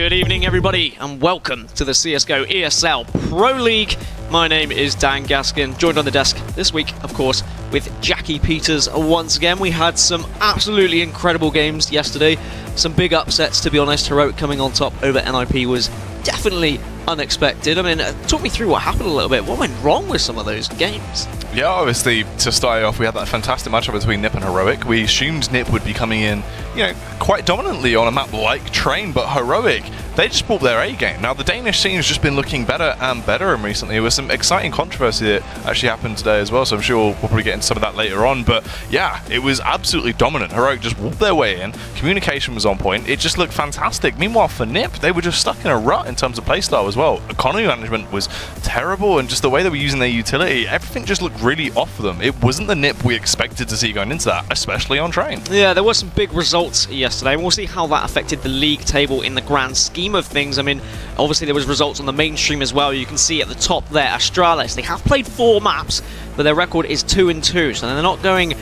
Good evening, everybody, and welcome to the CSGO ESL Pro League. My name is Dan Gaskin, joined on the desk this week, of course, with Jackie Peters. Once again, we had some absolutely incredible games yesterday. Some big upsets, to be honest. Heroic coming on top over NIP was definitely unexpected. I mean, uh, talk me through what happened a little bit. What went wrong with some of those games? Yeah, obviously, to start off, we had that fantastic matchup between Nip and Heroic. We assumed Nip would be coming in, you know, quite dominantly on a map like Train, but Heroic, they just brought their A game. Now, the Danish scene has just been looking better and better recently. There was some exciting controversy that actually happened today as well, so I'm sure we'll, we'll probably get into some of that later on. But yeah, it was absolutely dominant. Heroic just whooped their way in. Communication was on point. It just looked fantastic. Meanwhile, for Nip, they were just stuck in a rut in terms of playstyle as well. Economy management was terrible, and just the way they were using their utility, everything just looked really off for them. It wasn't the nip we expected to see going into that, especially on train. Yeah, there were some big results yesterday, and we'll see how that affected the league table in the grand scheme of things. I mean, obviously there was results on the mainstream as well. You can see at the top there, Astralis. They have played four maps, but their record is two and two, so they're not going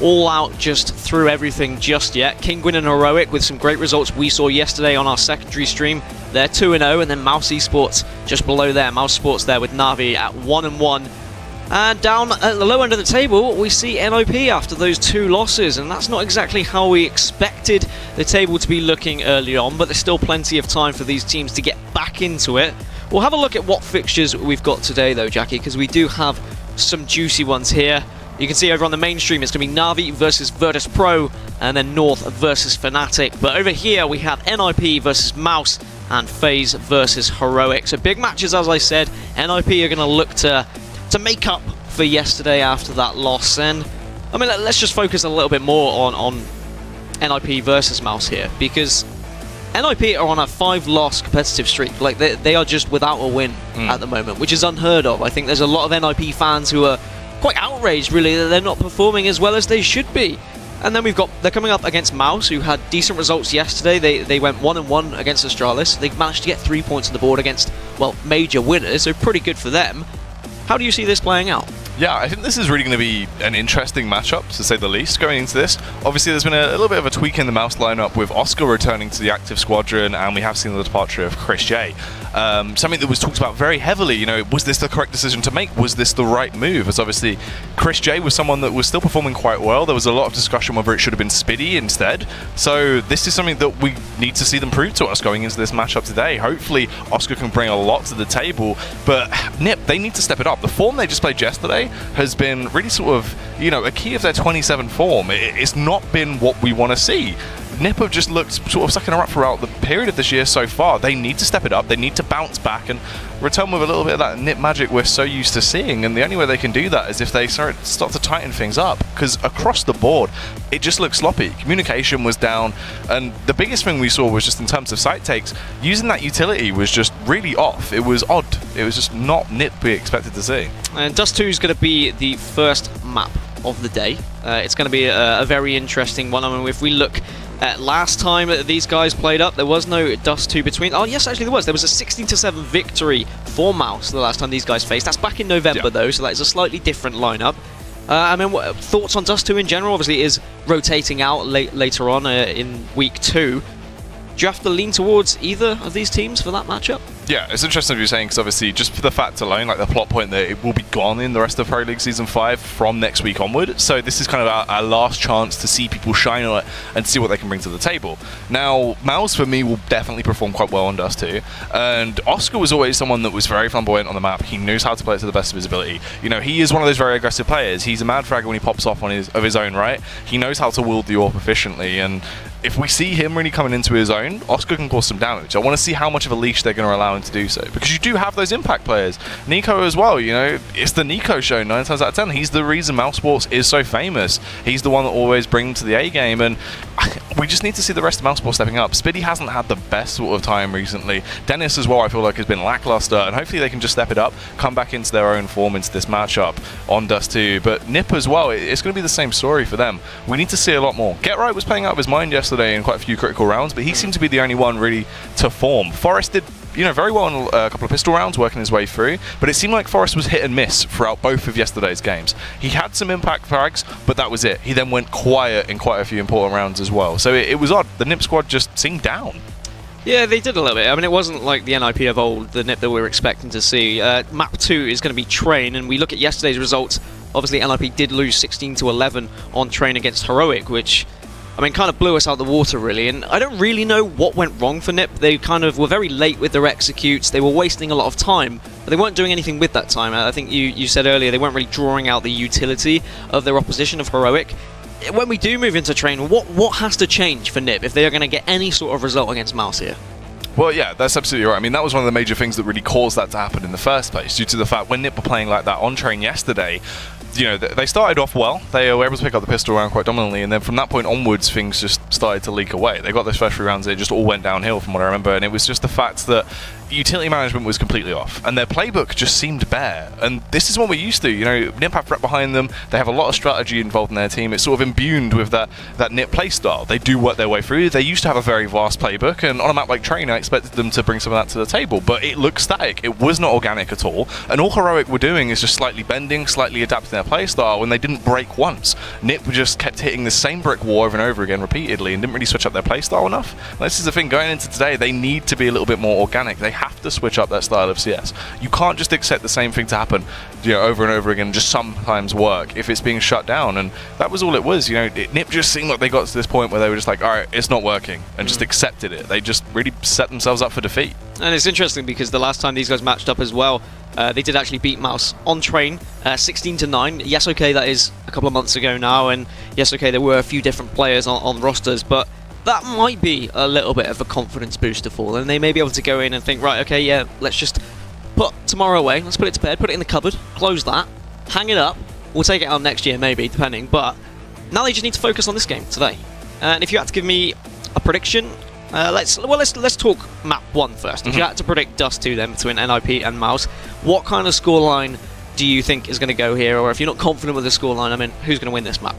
all out just through everything just yet. Kinguin and Heroic with some great results we saw yesterday on our secondary stream. They're 2 0, and then Mouse Esports just below there. Mouse Sports there with Navi at 1 and 1. And down at the low end of the table, we see NIP after those two losses, and that's not exactly how we expected the table to be looking early on, but there's still plenty of time for these teams to get back into it. We'll have a look at what fixtures we've got today, though, Jackie, because we do have some juicy ones here. You can see over on the mainstream, it's going to be Navi versus Virtus Pro, and then North versus Fnatic. But over here, we have NIP versus Mouse, and FaZe versus Heroic. So big matches, as I said. NIP are going to look to to make up for yesterday after that loss. And I mean, let's just focus a little bit more on on NIP versus Mouse here because NIP are on a five-loss competitive streak. Like they, they are just without a win mm. at the moment, which is unheard of. I think there's a lot of NIP fans who are quite outraged, really, that they're not performing as well as they should be. And then we've got they're coming up against Mouse, who had decent results yesterday. They they went one and one against Astralis. They managed to get three points on the board against well major winners, so pretty good for them. How do you see this playing out? Yeah, I think this is really going to be an interesting matchup, to say the least, going into this. Obviously, there's been a, little bit of a tweak in the mouse lineup with Oscar returning to the active squadron, and we have seen the departure of Chris J. Um, something that was talked about very heavily, you know, was this the correct decision to make? Was this the right move? As obviously, Chris J was someone that was still performing quite well. There was a lot of discussion whether it should have been Spiidi instead. So this is something that we need to see them prove to us going into this matchup today. Hopefully, Oscar can bring a lot to the table, but Nip, they need to step it up. The form they just played yesterday has been really sort of, you know, a key of their 27 form. It's not been what we want to see. Nip have just looked sort of her up throughout the period of this year so far. They need to step it up. They need to bounce back and return with a little bit of that Nip magic we're so used to seeing. And the only way they can do that is if they start, start to tighten things up. Because across the board, it just looks sloppy. Communication was down. And the biggest thing we saw was just in terms of site takes, using that utility was just really off. It was odd. It was just not Nip we expected to see. And Dust 2 is going to be the first map of the day. Uh, it's going to be a, a, very interesting one. I mean, if we look uh, last time these guys played up, there was no Dust 2 between. Oh, yes, actually there was. There was a 16 to 7 victory for Mouse the last time these guys faced. That's back in November, yeah. though, so that is a slightly different lineup. Uh, I mean, what, thoughts on Dust 2 in general? Obviously, is rotating out late, later on uh, in week two. Do you have to lean towards either of these teams for that matchup? Yeah, it's interesting what you're saying because obviously, just for the fact alone, like the plot point that it will be gone in the rest of Pro League Season 5 from next week onward. So, this is kind of our, our last chance to see people shine on it and see what they can bring to the table. Now, Mouse for me will definitely perform quite well on Dust 2. And Oscar was always someone that was very flamboyant on the map. He knows how to play it to the best of his ability. You know, he is one of those very aggressive players. He's a mad fragger when he pops off on his of his own right. He knows how to wield the AWP efficiently. And if we see him really coming into his own, Oscar can cause some damage. I want to see how much of a leash they're going to allow to do so. Because you do have those impact players. Nico as well, you know, it's the Nico show nine times out of ten. He's the reason Mouse Sports is so famous. He's the one that always brings to the A game. And we just need to see the rest of Mouse Sports stepping up. Spiidi hasn't had the best sort of time recently. Dennis as well, I feel like, has been lackluster. And hopefully they can just step it up, come back into their own form into this matchup on Dust 2. But Nip as well, it's going to be the same story for them. We need to see a lot more. Get Right was playing out of his mind yesterday in quite a few critical rounds, but he seemed to be the only one really to form. Forest did you know, very well in a couple of pistol rounds, working his way through, but it seemed like Forest was hit and miss throughout both of yesterday's games. He had some impact frags, but that was it. He then went quiet in quite a few important rounds as well. So it, it was odd. The NIP squad just seemed down. Yeah, they did a little bit. I mean, it wasn't like the NIP of old, the NIP that we were expecting to see. Uh, map 2 is going to be Train, and we look at yesterday's results. Obviously, NIP did lose 16 to 11 on Train against Heroic, which, I mean, kind of blew us out the water, really. And I don't really know what went wrong for NIP. They kind of were very late with their executes. They were wasting a lot of time, but they weren't doing anything with that time. I think you, you said earlier they weren't really drawing out the utility of their opposition of Heroic when we do move into train, what what has to change for Nip if they are going to get any sort of result against Mouse here? Well, yeah, that's absolutely right. I mean, that was one of the major things that really caused that to happen in the first place, due to the fact when Nip were playing like that on train yesterday, you know, they started off well. They were able to pick up the pistol round quite dominantly, and then from that point onwards, things just started to leak away. They got those first three rounds, it just all went downhill from what I remember, and it was just the fact that utility management was completely off, and their playbook just seemed bare. And this is what we're used to. You know, Nip have Rep behind them. They have a lot of strategy involved in their team. It's sort of imbued with that that Nip play style. They do work their way through. They used to have a very vast playbook, and on a map like Train, I expected them to bring some of that to the table. But it looked static. It was not organic at all. And all Heroic were doing is just slightly bending, slightly adapting their play style. When they didn't break once, Nip just kept hitting the same brick wall over and over again repeatedly, and didn't really switch up their play style enough. And this is the thing going into today. They need to be a little bit more organic. They have to switch up that style of CS. You can't just accept the same thing to happen, you know, over and over again, just sometimes work if it's being shut down. And that was all it was. You know, it, Nip just seemed like they got to this point where they were just like, all right, it's not working, and just mm. accepted it. They just really set themselves up for defeat. And it's interesting because the last time these guys matched up as well, uh, they did actually beat Mouse on train, uh, 16 to 9. Yes, okay, that is a couple of months ago now, and yes, okay, there were a few different players on, on rosters, but that might be a little bit of a confidence booster for them. They may be able to go in and think, right, okay, yeah, let's just put tomorrow away. Let's put it to bed, put it in the cupboard, close that, hang it up. We'll take it out next year, maybe, depending. But now they just need to focus on this game today. And if you had to give me a prediction, uh, let's well let's let's talk map one first. Mm -hmm. If you mm-hmm. had to predict Dust 2 then between NIP and Mouse, what kind of scoreline do you think is going to go here? Or if you're not confident with the scoreline, I mean, who's going to win this map?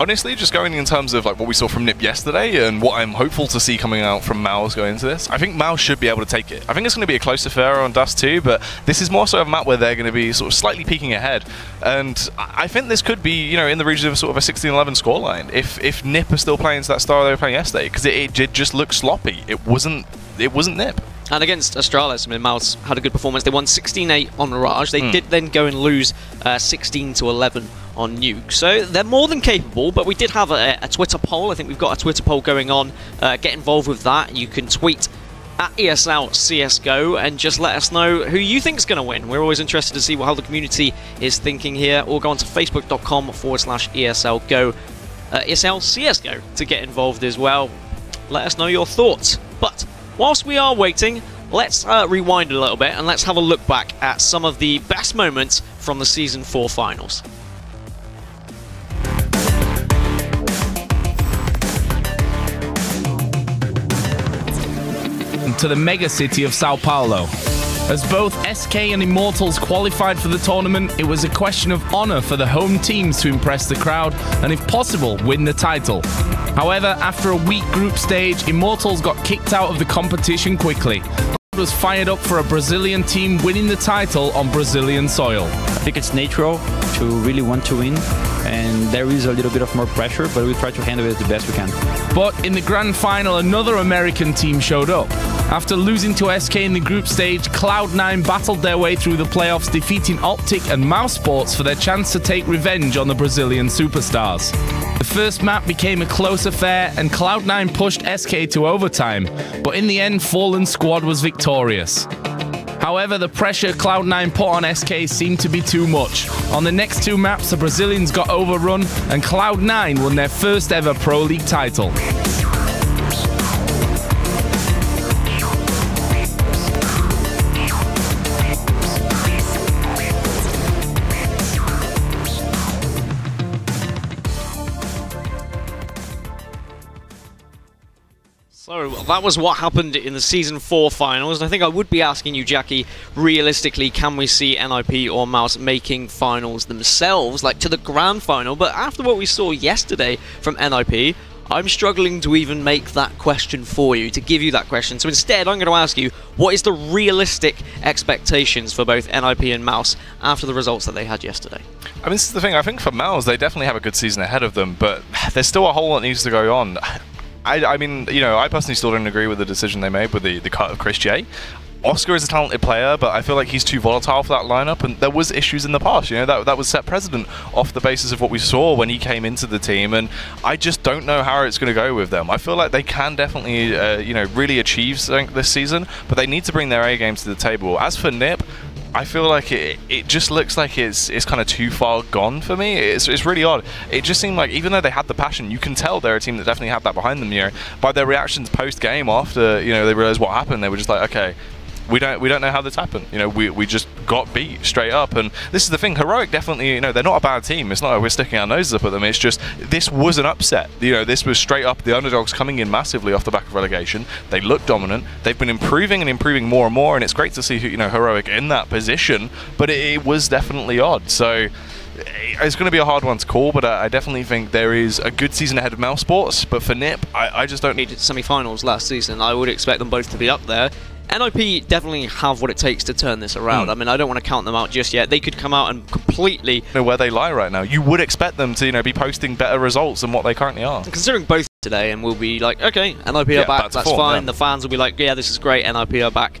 Honestly, just going in terms of like what we saw from Nip yesterday and what I'm hopeful to see coming out from Mouse going into this, I think Mouse should be able to take it. I think it's going to be a close affair on Dust 2, but this is more so a map where they're going to be sort of slightly peeking ahead. And I think this could be, you know, in the region of sort of a 16-11 scoreline if if Nip are still playing to that style they were playing yesterday, because it, it did just look sloppy. It wasn't it wasn't Nip. And against Astralis, I mean, Mouse had a good performance. They won 16-8 on Mirage. They mm. did then go and lose uh, 16 to 11 on Nuke. So they're more than capable, but we did have a, a Twitter poll. I think we've got a Twitter poll going on. Uh, get involved with that. You can tweet at ESL CSGO and just let us know who you think is going to win. We're always interested to see what, how the community is thinking here. Or go on to facebook.com forward slash ESL Go, uh, ESL CSGO to get involved as well. Let us know your thoughts. But whilst we are waiting, let's uh, rewind a little bit and let's have a look back at some of the best moments from the Season 4 finals. To the mega city of Sao Paulo. As both SK and Immortals qualified for the tournament, it was a question of honour for the home teams to impress the crowd and, if possible, win the title. However, after a weak group stage, Immortals got kicked out of the competition quickly was fired up for a Brazilian team winning the title on Brazilian soil. I think it's natural to really want to win, and there is a little bit of more pressure, but we try to handle it the best we can. But in the grand final, another American team showed up. After losing to SK in the group stage, Cloud9 battled their way through the playoffs, defeating Optic and mousesports for their chance to take revenge on the Brazilian superstars. The first map became a close affair, and Cloud9 pushed SK to overtime, but in the end, Fallen Squad was victorious. However, the pressure Cloud9 put on SK seemed to be too much. On the next two maps, the Brazilians got overrun, and Cloud9 won their first ever Pro League title. So that was what happened in the Season 4 finals. I think I would be asking you, Jackie, realistically, can we see NIP or Mouse making finals themselves, like to the grand final? But after what we saw yesterday from NIP, I'm struggling to even make that question for you, to give you that question. So instead, I'm going to ask you, what is the realistic expectations for both NIP and Mouse after the results that they had yesterday? I mean, this is the thing. I think for Mouse, they definitely have a good season ahead of them, but there's still a whole lot needs to go on. I, I mean, you know, I personally still don't agree with the decision they made with the, the cut of Chris J. Oscar is a talented player, but I feel like he's too volatile for that lineup, and there was issues in the past. You know that that was set precedent off the basis of what we saw when he came into the team, and I just don't know how it's going to go with them. I feel like they can definitely, uh, you know, really achieve something this season, but they need to bring their A game to the table. As for Nip, I feel like it, it just looks like it's it's kind of too far gone for me. It's, it's really odd. It just seemed like even though they had the passion, you can tell they're a team that definitely had that behind them. You know, by their reactions post game after you know they realized what happened, they were just like, okay, we don't we don't know how this happened. You know, we, we just got beat straight up. And this is the thing, heroic definitely, you know, they're not a bad team. It's not like we're sticking our noses up at them. It's just this was an upset. You know, this was straight up the underdogs coming in massively off the back of relegation. They look dominant. They've been improving and improving more and more, and it's great to see you know heroic in that position. But it, it was definitely odd. So eh, it's going to be a hard one to call, but I definitely think there is a good season ahead of Mousesports. But for Nip, I, I just don't need semi-finals last season. I would expect them both to be up there. NIP definitely have what it takes to turn this around. Mm. I mean, I don't want to count them out just yet. They could come out and completely you know where they lie right now. You would expect them to, you know, be posting better results than what they currently are. Considering both today, and we'll be like, okay, NIP yeah, are back. That's form, fine. Yeah. The fans will be like, yeah, this is great. NIP are back.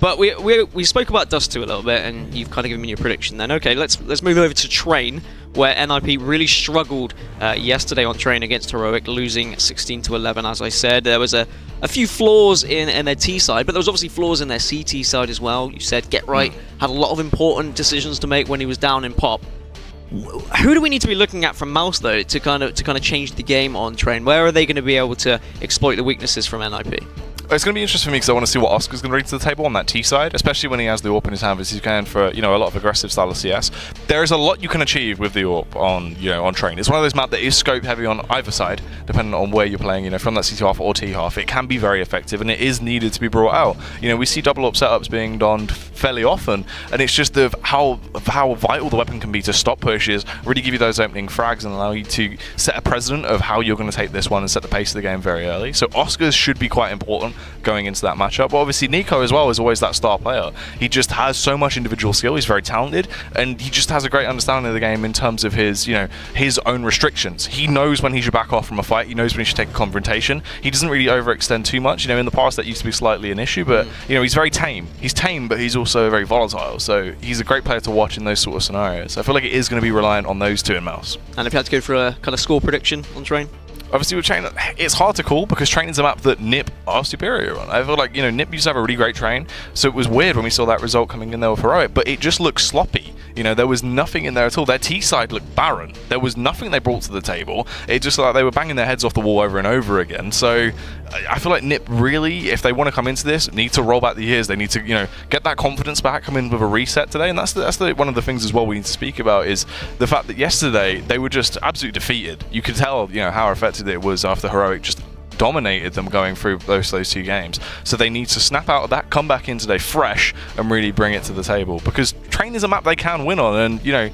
But we, we, we spoke about Dust 2 a little bit, and you've kind of given me your prediction then. Okay, let's let's move over to Train, where NIP really struggled uh, yesterday on Train against Heroic, losing 16 to 11. As I said, there was a, a few flaws in, in their T side, but there was obviously flaws in their CT side as well. You said Get Right mm. had a lot of important decisions to make when he was down in pop. Who do we need to be looking at from Mouse though to kind of to kind of change the game on Train? Where are they going to be able to exploit the weaknesses from NIP? It's going to be interesting for me because I want to see what Oscar's going to bring to the table on that T side, especially when he has the AWP in his hand, as he's going for you know a lot of aggressive style of CS. There is a lot you can achieve with the AWP on you know on train. It's one of those maps that is scope heavy on either side, depending on where you're playing. You know, from that CT half or T half, it can be very effective, and it is needed to be brought out. You know, we see double up setups being donned fairly often, and it's just the how how vital the weapon can be to stop pushes, really give you those opening frags, and allow you to set a precedent of how you're going to take this one and set the pace of the game very early. So Oscars should be quite important going into that matchup. But obviously, Nico as well is always that star player. He just has so much individual skill. He's very talented, and he just has a great understanding of the game in terms of his, you know, his own restrictions. He knows when he should back off from a fight. He knows when he should take a confrontation. He doesn't really overextend too much. You know, in the past that used to be slightly an issue, but mm. you know, he's very tame. He's tame, but he's also very volatile. So he's a great player to watch in those sort of scenarios. I feel like it is going to be reliant on those two in mouse. And if you had to go for a kind of score prediction on train obviously with Train, it's hard to call because Train is a map that Nip are superior on. I feel like, you know, Nip used to have a really great train, so it was weird when we saw that result coming in there with Heroic, but it just looked sloppy. You know, there was nothing in there at all. Their T side looked barren. There was nothing they brought to the table. It just like they were banging their heads off the wall over and over again. So I feel like Nip really, if they want to come into this, need to roll back the years. They need to, you know, get that confidence back, come in with a reset today. And that's the, that's the, one of the things as well we need to speak about is the fact that yesterday they were just absolutely defeated. You could tell, you know, how effective it was after Heroic just dominated them going through those those two games. So they need to snap out of that, come back in today fresh, and really bring it to the table. Because Train is a map they can win on, and you know.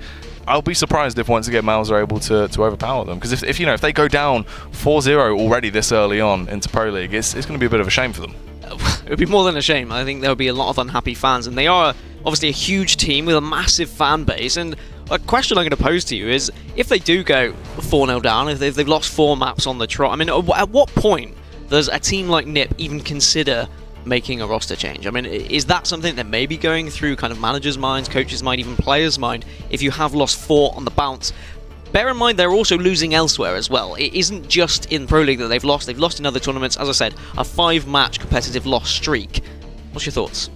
I'll be surprised if once again Miles are able to, to overpower them because if, if you know if they go down 4-0 already this early on into Pro League, it's, it's going to be a bit of a shame for them. It would be more than a shame. I think there would be a lot of unhappy fans, and they are obviously a huge team with a massive fan base. And a question I'm going to pose to you is if they do go 4 0 down, if they've, they've lost four maps on the trot, I mean, at what point does a team like NIP even consider making a roster change? I mean, is that something that may be going through kind of managers' minds, coaches' mind, even players' mind if you have lost four on the bounce? Bear in mind they're also losing elsewhere as well. It isn't just in Pro League that they've lost, they've lost in other tournaments. As I said, a five match competitive loss streak. What's your thoughts?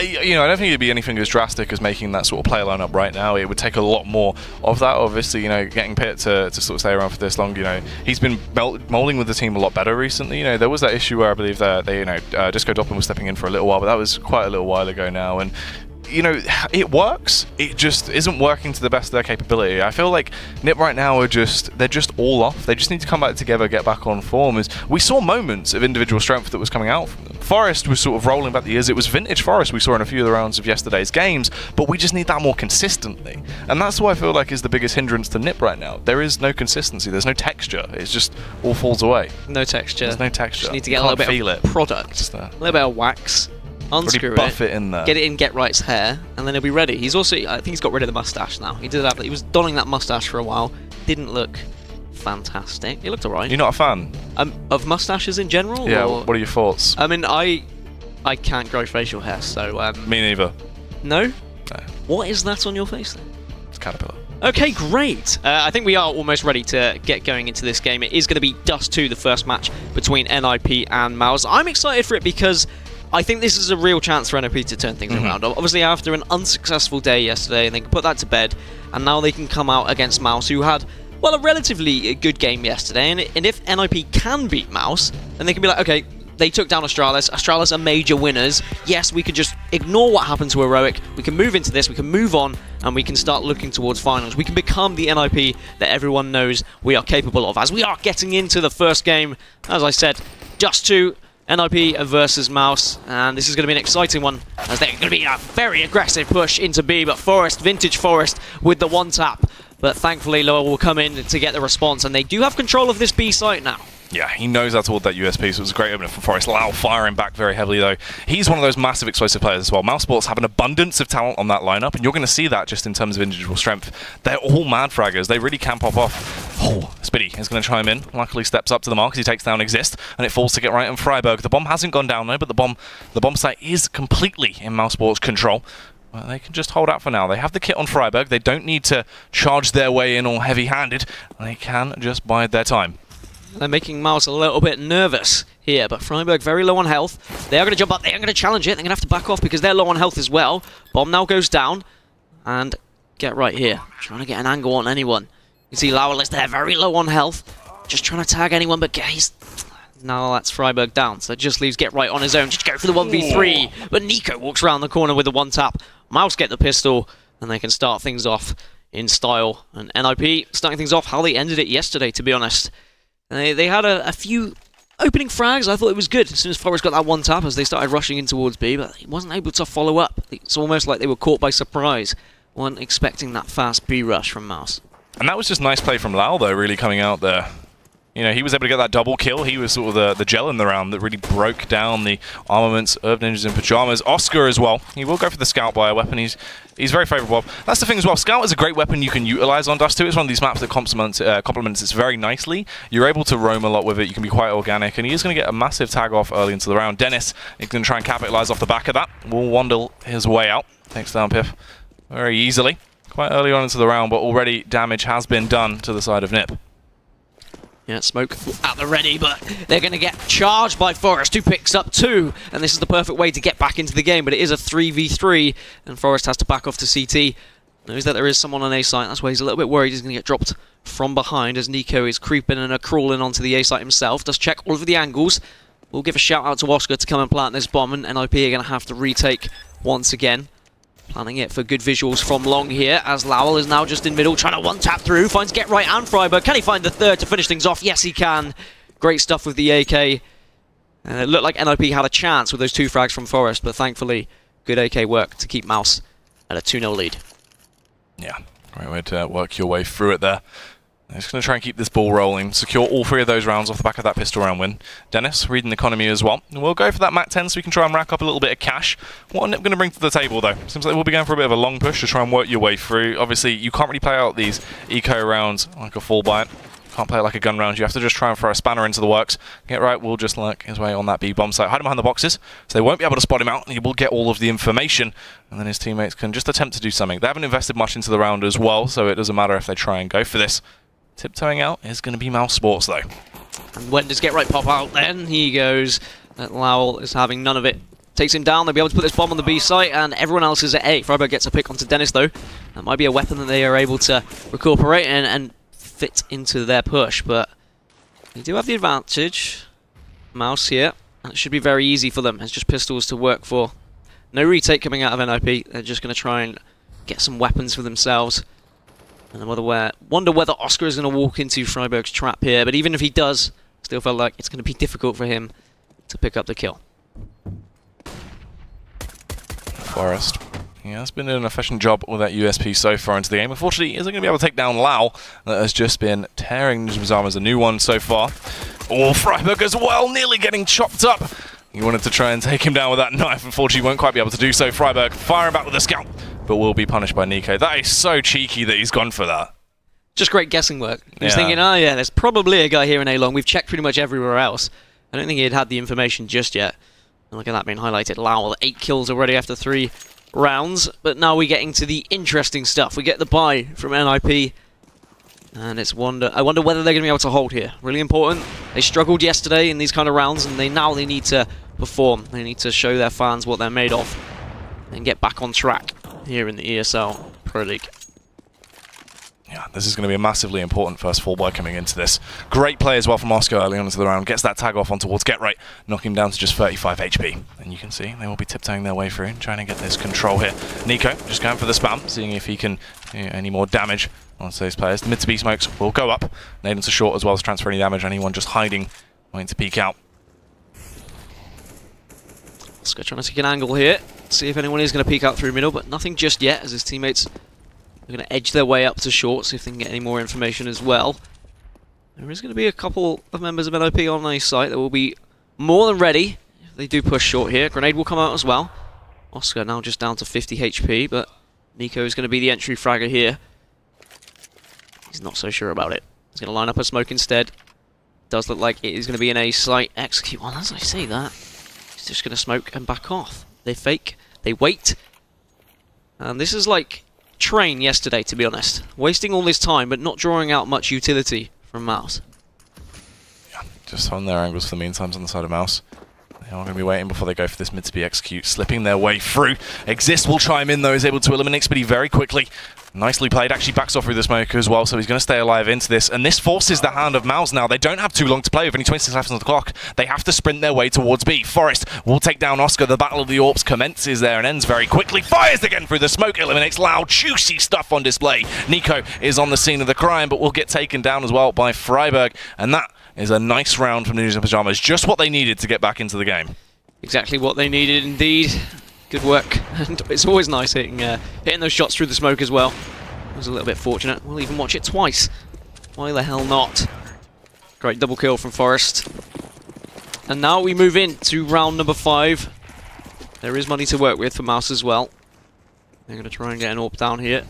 You know, I don't think it'd be anything as drastic as making that sort of player lineup right now. It would take a lot more of that. Obviously, you know, getting pyth to, to sort of stay around for this long, you know, he's been molding with the team a lot better recently. You know, there was that issue where I believe that they, you know, uh, disco doplan was stepping in for a little while, but that was quite a little while ago now. And you know, it works. It just isn't working to the best of their capability. I feel like Nip right now are just they're just all off. They just need to come back together, get back on form. As we saw moments of individual strength that was coming out from them. Forest was sort of rolling back the years. It was vintage Forest we saw in a few of the rounds of yesterday's games, but we just need that more consistently. And that's what I feel like is the biggest hindrance to Nip right now. There is no consistency. There's no texture. It's just all falls away. No texture. There's no texture. Just need to get a little bit of it. product, a little bit of wax unscrew buff it, it, in there. get it in Get Right's hair, and then he'll be ready. He's also, I think he's got rid of the mustache now. He did that, he was donning that mustache for a while. Didn't look fantastic. He looked alright. You're not a fan? Um, of mustaches in general? Yeah. or- What are your thoughts? I mean, I I can't grow facial hair, so um, Me neither. no. No. What is that on your face then? It's caterpillar. Okay, great. Uh, I think we are almost ready to get going into this game. It is going to be Dust 2, the first match between NIP and Mouse. I'm excited for it because I think this is a real chance for NIP to turn things mm-hmm. around. Obviously, after an unsuccessful day yesterday, and they can put that to bed, and now they can come out against Mouse, who had, well, a relatively uh, good game yesterday. And, and if NIP can beat Mouse, then they can be like, okay, they took down Astralis. Astralis are major winners. Yes, we could just ignore what happened to Heroic. We can move into this, we can move on, and we can start looking towards finals. We can become the NIP that everyone knows we are capable of. As we are getting into the first game, as I said, Dust 2 NIP versus Mouse, and this is going to be an exciting one, as they're going to be a very aggressive push into B, but Forest, Vintage Forest, with the one tap. But thankfully, loWel will come in to get the response, and they do have control of this B site now. Yeah, he knows how to hold that USP, so it was a great opener for Forest. loWel firing back very heavily, though. He's one of those massive explosive players as well. Mouse Sports have an abundance of talent on that lineup, and you're going to see that just in terms of individual strength. They're all mad fraggers. They really can pop off. Oh, Spiidi is going to chime in. Luckily steps up to the mark as he takes down Exist, and it falls to get right on friberg. The bomb hasn't gone down, though, but the bomb, the bomb site is completely in Mouse Sports' control. Well, they can just hold out for now. They have the kit on friberg. They don't need to charge their way in all heavy-handed. They can just bide their time. They're making Mouse a little bit nervous here, but friberg very low on health. They are going to jump up, they are going to challenge it, they're going to have to back off because they're low on health as well. Bomb now goes down, and get right here. Trying to get an angle on anyone. You see loWel is there, very low on health. Just trying to tag anyone, but he's... Now that's friberg down, so it just leaves Get Right on his own. Just go for the 1v3, but Nico walks around the corner with a one tap. Mouse get the pistol, and they can start things off in style. And NIP starting things off how they ended it yesterday, to be honest. They, they had a, a few opening frags. I thought it was good as soon as Forest got that one tap as they started rushing in towards B, but he wasn't able to follow up. It's almost like they were caught by surprise. weren't expecting that fast B rush from Mouse. And that was just nice play from loWel, though, really coming out there. You know, he was able to get that double kill. He was sort of the, the gel in the round that really broke down the armaments of Ninjas in Pajamas. Oscar as well. He will go for the Scout by a weapon. He's he's very favourable. That's the thing as well. Scout is a great weapon you can utilise on Dust 2. It's one of these maps that complements, uh, complements it very nicely. You're able to roam a lot with it. You can be quite organic. And he is going to get a massive tag off early into the round. Dennis is going to try and capitalise off the back of that. Will wander his way out. Takes down pyth very easily. Quite early on into the round, but already damage has been done to the side of Nip. Yeah, smoke at the ready, but they're going to get charged by Forest, who picks up two, and this is the perfect way to get back into the game, but it is a 3v3, and Forest has to back off to CT. Knows that there is someone on A site, that's why he's a little bit worried he's going to get dropped from behind as Nico is creeping and crawling onto the A site himself. Does check all of the angles. We'll give a shout out to Oscar to come and plant this bomb, and NIP are going to have to retake once again. Planning it for good visuals from long here, as loWel is now just in middle, trying to one-tap through, finds Get Right and friberg. Can he find the third to finish things off? Yes, he can. Great stuff with the AK. And it looked like NIP had a chance with those two frags from Forest, but thankfully, good AK work to keep Mouse at a 2-0 lead. Yeah, great way to work your way through it there. They're just going to try and keep this ball rolling, secure all three of those rounds off the back of that pistol round win. Dennis, reading the economy as well. And we'll go for that MAC 10 so we can try and rack up a little bit of cash. What Nip going to bring to the table, though? Seems like we'll be going for a bit of a long push to try and work your way through. Obviously, you can't really play out these eco rounds like a full bite. Can't play it like a gun round. You have to just try and throw a spanner into the works. Get right, we'll just lurk his way on that B bomb site. Hide him behind the boxes, so they won't be able to spot him out, and he will get all of the information, and then his teammates can just attempt to do something. They haven't invested much into the round as well, so it doesn't matter if they try and go for this. Tiptoeing out is going to be Mouse Sports, though. When does Get Right pop out then? He goes. That loWel is having none of it. Takes him down. They'll be able to put this bomb on the B site, and everyone else is at A. friberg gets a pick onto Dennis, though. That might be a weapon that they are able to recuperate and, and fit into their push, but they do have the advantage. Mouse here. It should be very easy for them. It's just pistols to work for. No retake coming out of NIP. They're just going to try and get some weapons for themselves. And I wonder, whether Oscar is going to walk into friberg's trap here. But even if he does, still felt like it's going to be difficult for him to pick up the kill. Forest. He has been doing an efficient job with that USP so far into the game. Unfortunately, isn't going to be able to take down loWel. That has just been tearing Nijmazam as a new one so far. Oh, friberg as well, nearly getting chopped up. He wanted to try and take him down with that knife. Unfortunately, won't quite be able to do so. friberg firing back with a scout, but will be punished by Nico. That is so cheeky that he's gone for that. just great guessing work. He was Yeah. thinking, oh yeah, there's probably a guy here in A long. We've checked pretty much everywhere else. I don't think he had had the information just yet. And look at that being highlighted. loWel, eight kills already after three rounds. But now we're getting to the interesting stuff. We get the buy from NIP. And it's wonder. I wonder whether they're going to be able to hold here. Really important. They struggled yesterday in these kind of rounds, and they now they need to perform. They need to show their fans what they're made of, and get back on track here in the ESL Pro League. Yeah, this is going to be a massively important first full buy coming into this. Great play as well from Oscar early on into the round. Gets that tag off on towards Get Right, knocking him down to just 35 HP. And you can see they will be tiptoeing their way through and trying to get this control here. Nico just going for the spam, seeing if he can know, any more damage onto those players. The mid to B smokes will go up. Nade into short as well as transfer any damage. Anyone just hiding, waiting to peek out. Oscar trying to take an angle here. See if anyone is going to peek out through middle, but nothing just yet as his teammates are going to edge their way up to short, see if they can get any more information as well. There is going to be a couple of members of NIP on the site that will be more than ready if they do push short here. Grenade will come out as well. Oscar now just down to 50 HP, but Nico is going to be the entry fragger here. He's not so sure about it. He's going to line up a smoke instead. Does look like it is going to be in a slight execute. Well, as I say that, he's just going to smoke and back off. They fake, they wait. And this is like train yesterday, to be honest. Wasting all this time, but not drawing out much utility from Mouse. Yeah, Just on their angles for the meantime on the side of Mouse. They are going to be waiting before they go for this mid to be execute, slipping their way through. Exist will chime in though, is able to eliminate Spiidi very quickly. Nicely played, actually backs off through the smoke as well, so he's going to stay alive into this. And this forces the hand of Mouse now. They don't have too long to play with only 26 seconds on the clock. They have to sprint their way towards B. Forest will take down Oscar. The Battle of the AWPs commences there and ends very quickly. Fires again through the smoke, eliminates loud, juicy stuff on display. Nico is on the scene of the crime, but will get taken down as well by friberg. And that is a nice round from in Pyjamas. Just what they needed to get back into the game. Exactly what they needed indeed. Good work. And it's always nice hitting uh, hitting those shots through the smoke as well. It was a little bit fortunate. We'll even watch it twice. Why the hell not? Great double kill from Forest. And now we move into round number five. There is money to work with for Mouse as well. They're going to try and get an AWP down here.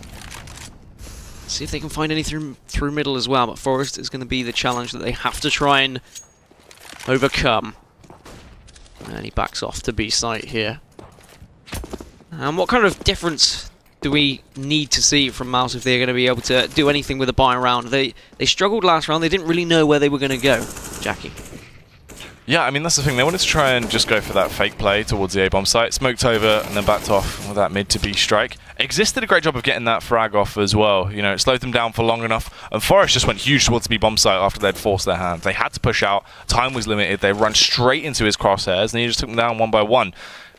See if they can find anything through middle as well, but Forest is going to be the challenge that they have to try and overcome. And he backs off to B site here. And what kind of difference do we need to see from Mouse if they're going to be able to do anything with a buy round? They they struggled last round. They didn't really know where they were going to go. Jackie. Yeah, I mean, that's the thing. They wanted to try and just go for that fake play towards the A-bomb site. Smoked over and then backed off with that mid to B strike. Exist did a great job of getting that frag off as well. You know, it slowed them down for long enough. And Forest just went huge towards the B bomb site after they'd forced their hand. They had to push out. Time was limited. They run straight into his crosshairs and he just took them down one by one.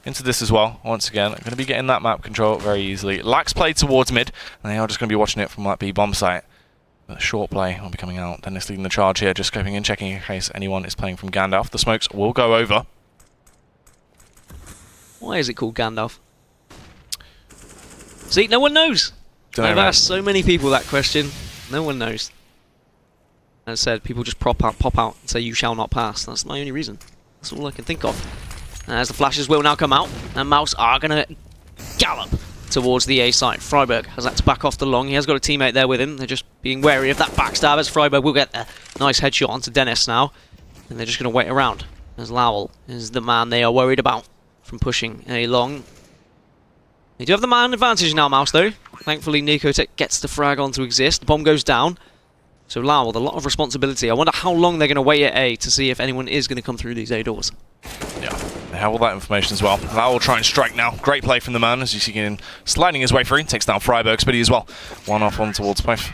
Into this as well, once again. Going to be getting that map control very easily. Lax played towards mid, and they are just going to be watching it from that B bomb site. Short play will be coming out. Dennis leading the charge here, just scoping in, checking in case anyone is playing from Gandalf. The smokes will go over. Why is it called Gandalf? See, no one knows. Don't I've man. asked so many people that question. No one knows. As I said, people just pop out, pop out and say, you shall not pass. That's my only reason. That's all I can think of. As the flashes will now come out, and Mouse are going to gallop towards the A site. friberg has had to back off the long. He has got a teammate there with him. They're just being wary of that backstab as friberg will get a nice headshot onto Dennis now. And they're just going to wait around as loWel is the man they are worried about from pushing A long. They do have the man advantage now, Mouse, though. Thankfully, Nicotech gets the frag on to exist. The bomb goes down. So loWel with a lot of responsibility. I wonder how long they're going to wait at A to see if anyone is going to come through these A doors. Yeah, have all that information as well. That will try and strike now. Great play from the man as you see him sliding his way through. Takes down friberg, Spiidi as well. One off on towards both.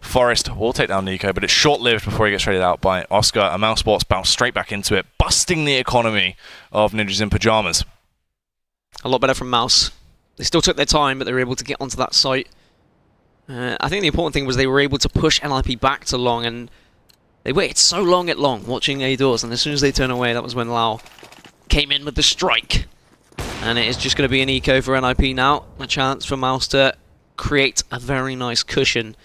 Forest will take down Nico, but it's short-lived before he gets traded out by Oscar. And Mouse Sports bounce straight back into it, busting the economy of Ninjas in Pyjamas. A lot better from Mouse. They still took their time, but they were able to get onto that site. Uh, I think the important thing was they were able to push NIP back to long, and they waited so long at long, watching A doors, and as soon as they turn away, that was when loWel came in with the strike. And it is just going to be an eco for NIP now. A chance for Mouse to create a very nice cushion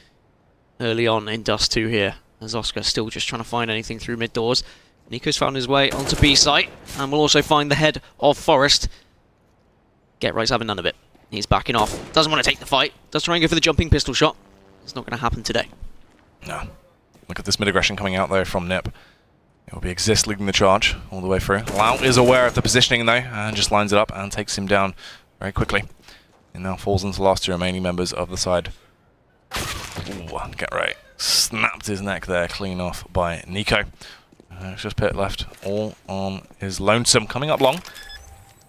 early on in Dust 2 here. As Oscar still just trying to find anything through mid doors. Nico's found his way onto B site, and will also find the head of Forest. Get Right's having none of it. He's backing off. Doesn't want to take the fight. Does try and go for the jumping pistol shot. It's not going to happen today. No. Look at this mid aggression coming out though from Nip. It will be Exist leading the charge all the way through. loWel is aware of the positioning though and just lines it up and takes him down very quickly. And now falls into the last two remaining members of the side. Ooh, get right. Snapped his neck there, clean off by NiKo. Uh, just pyth left, all on his lonesome. Coming up long,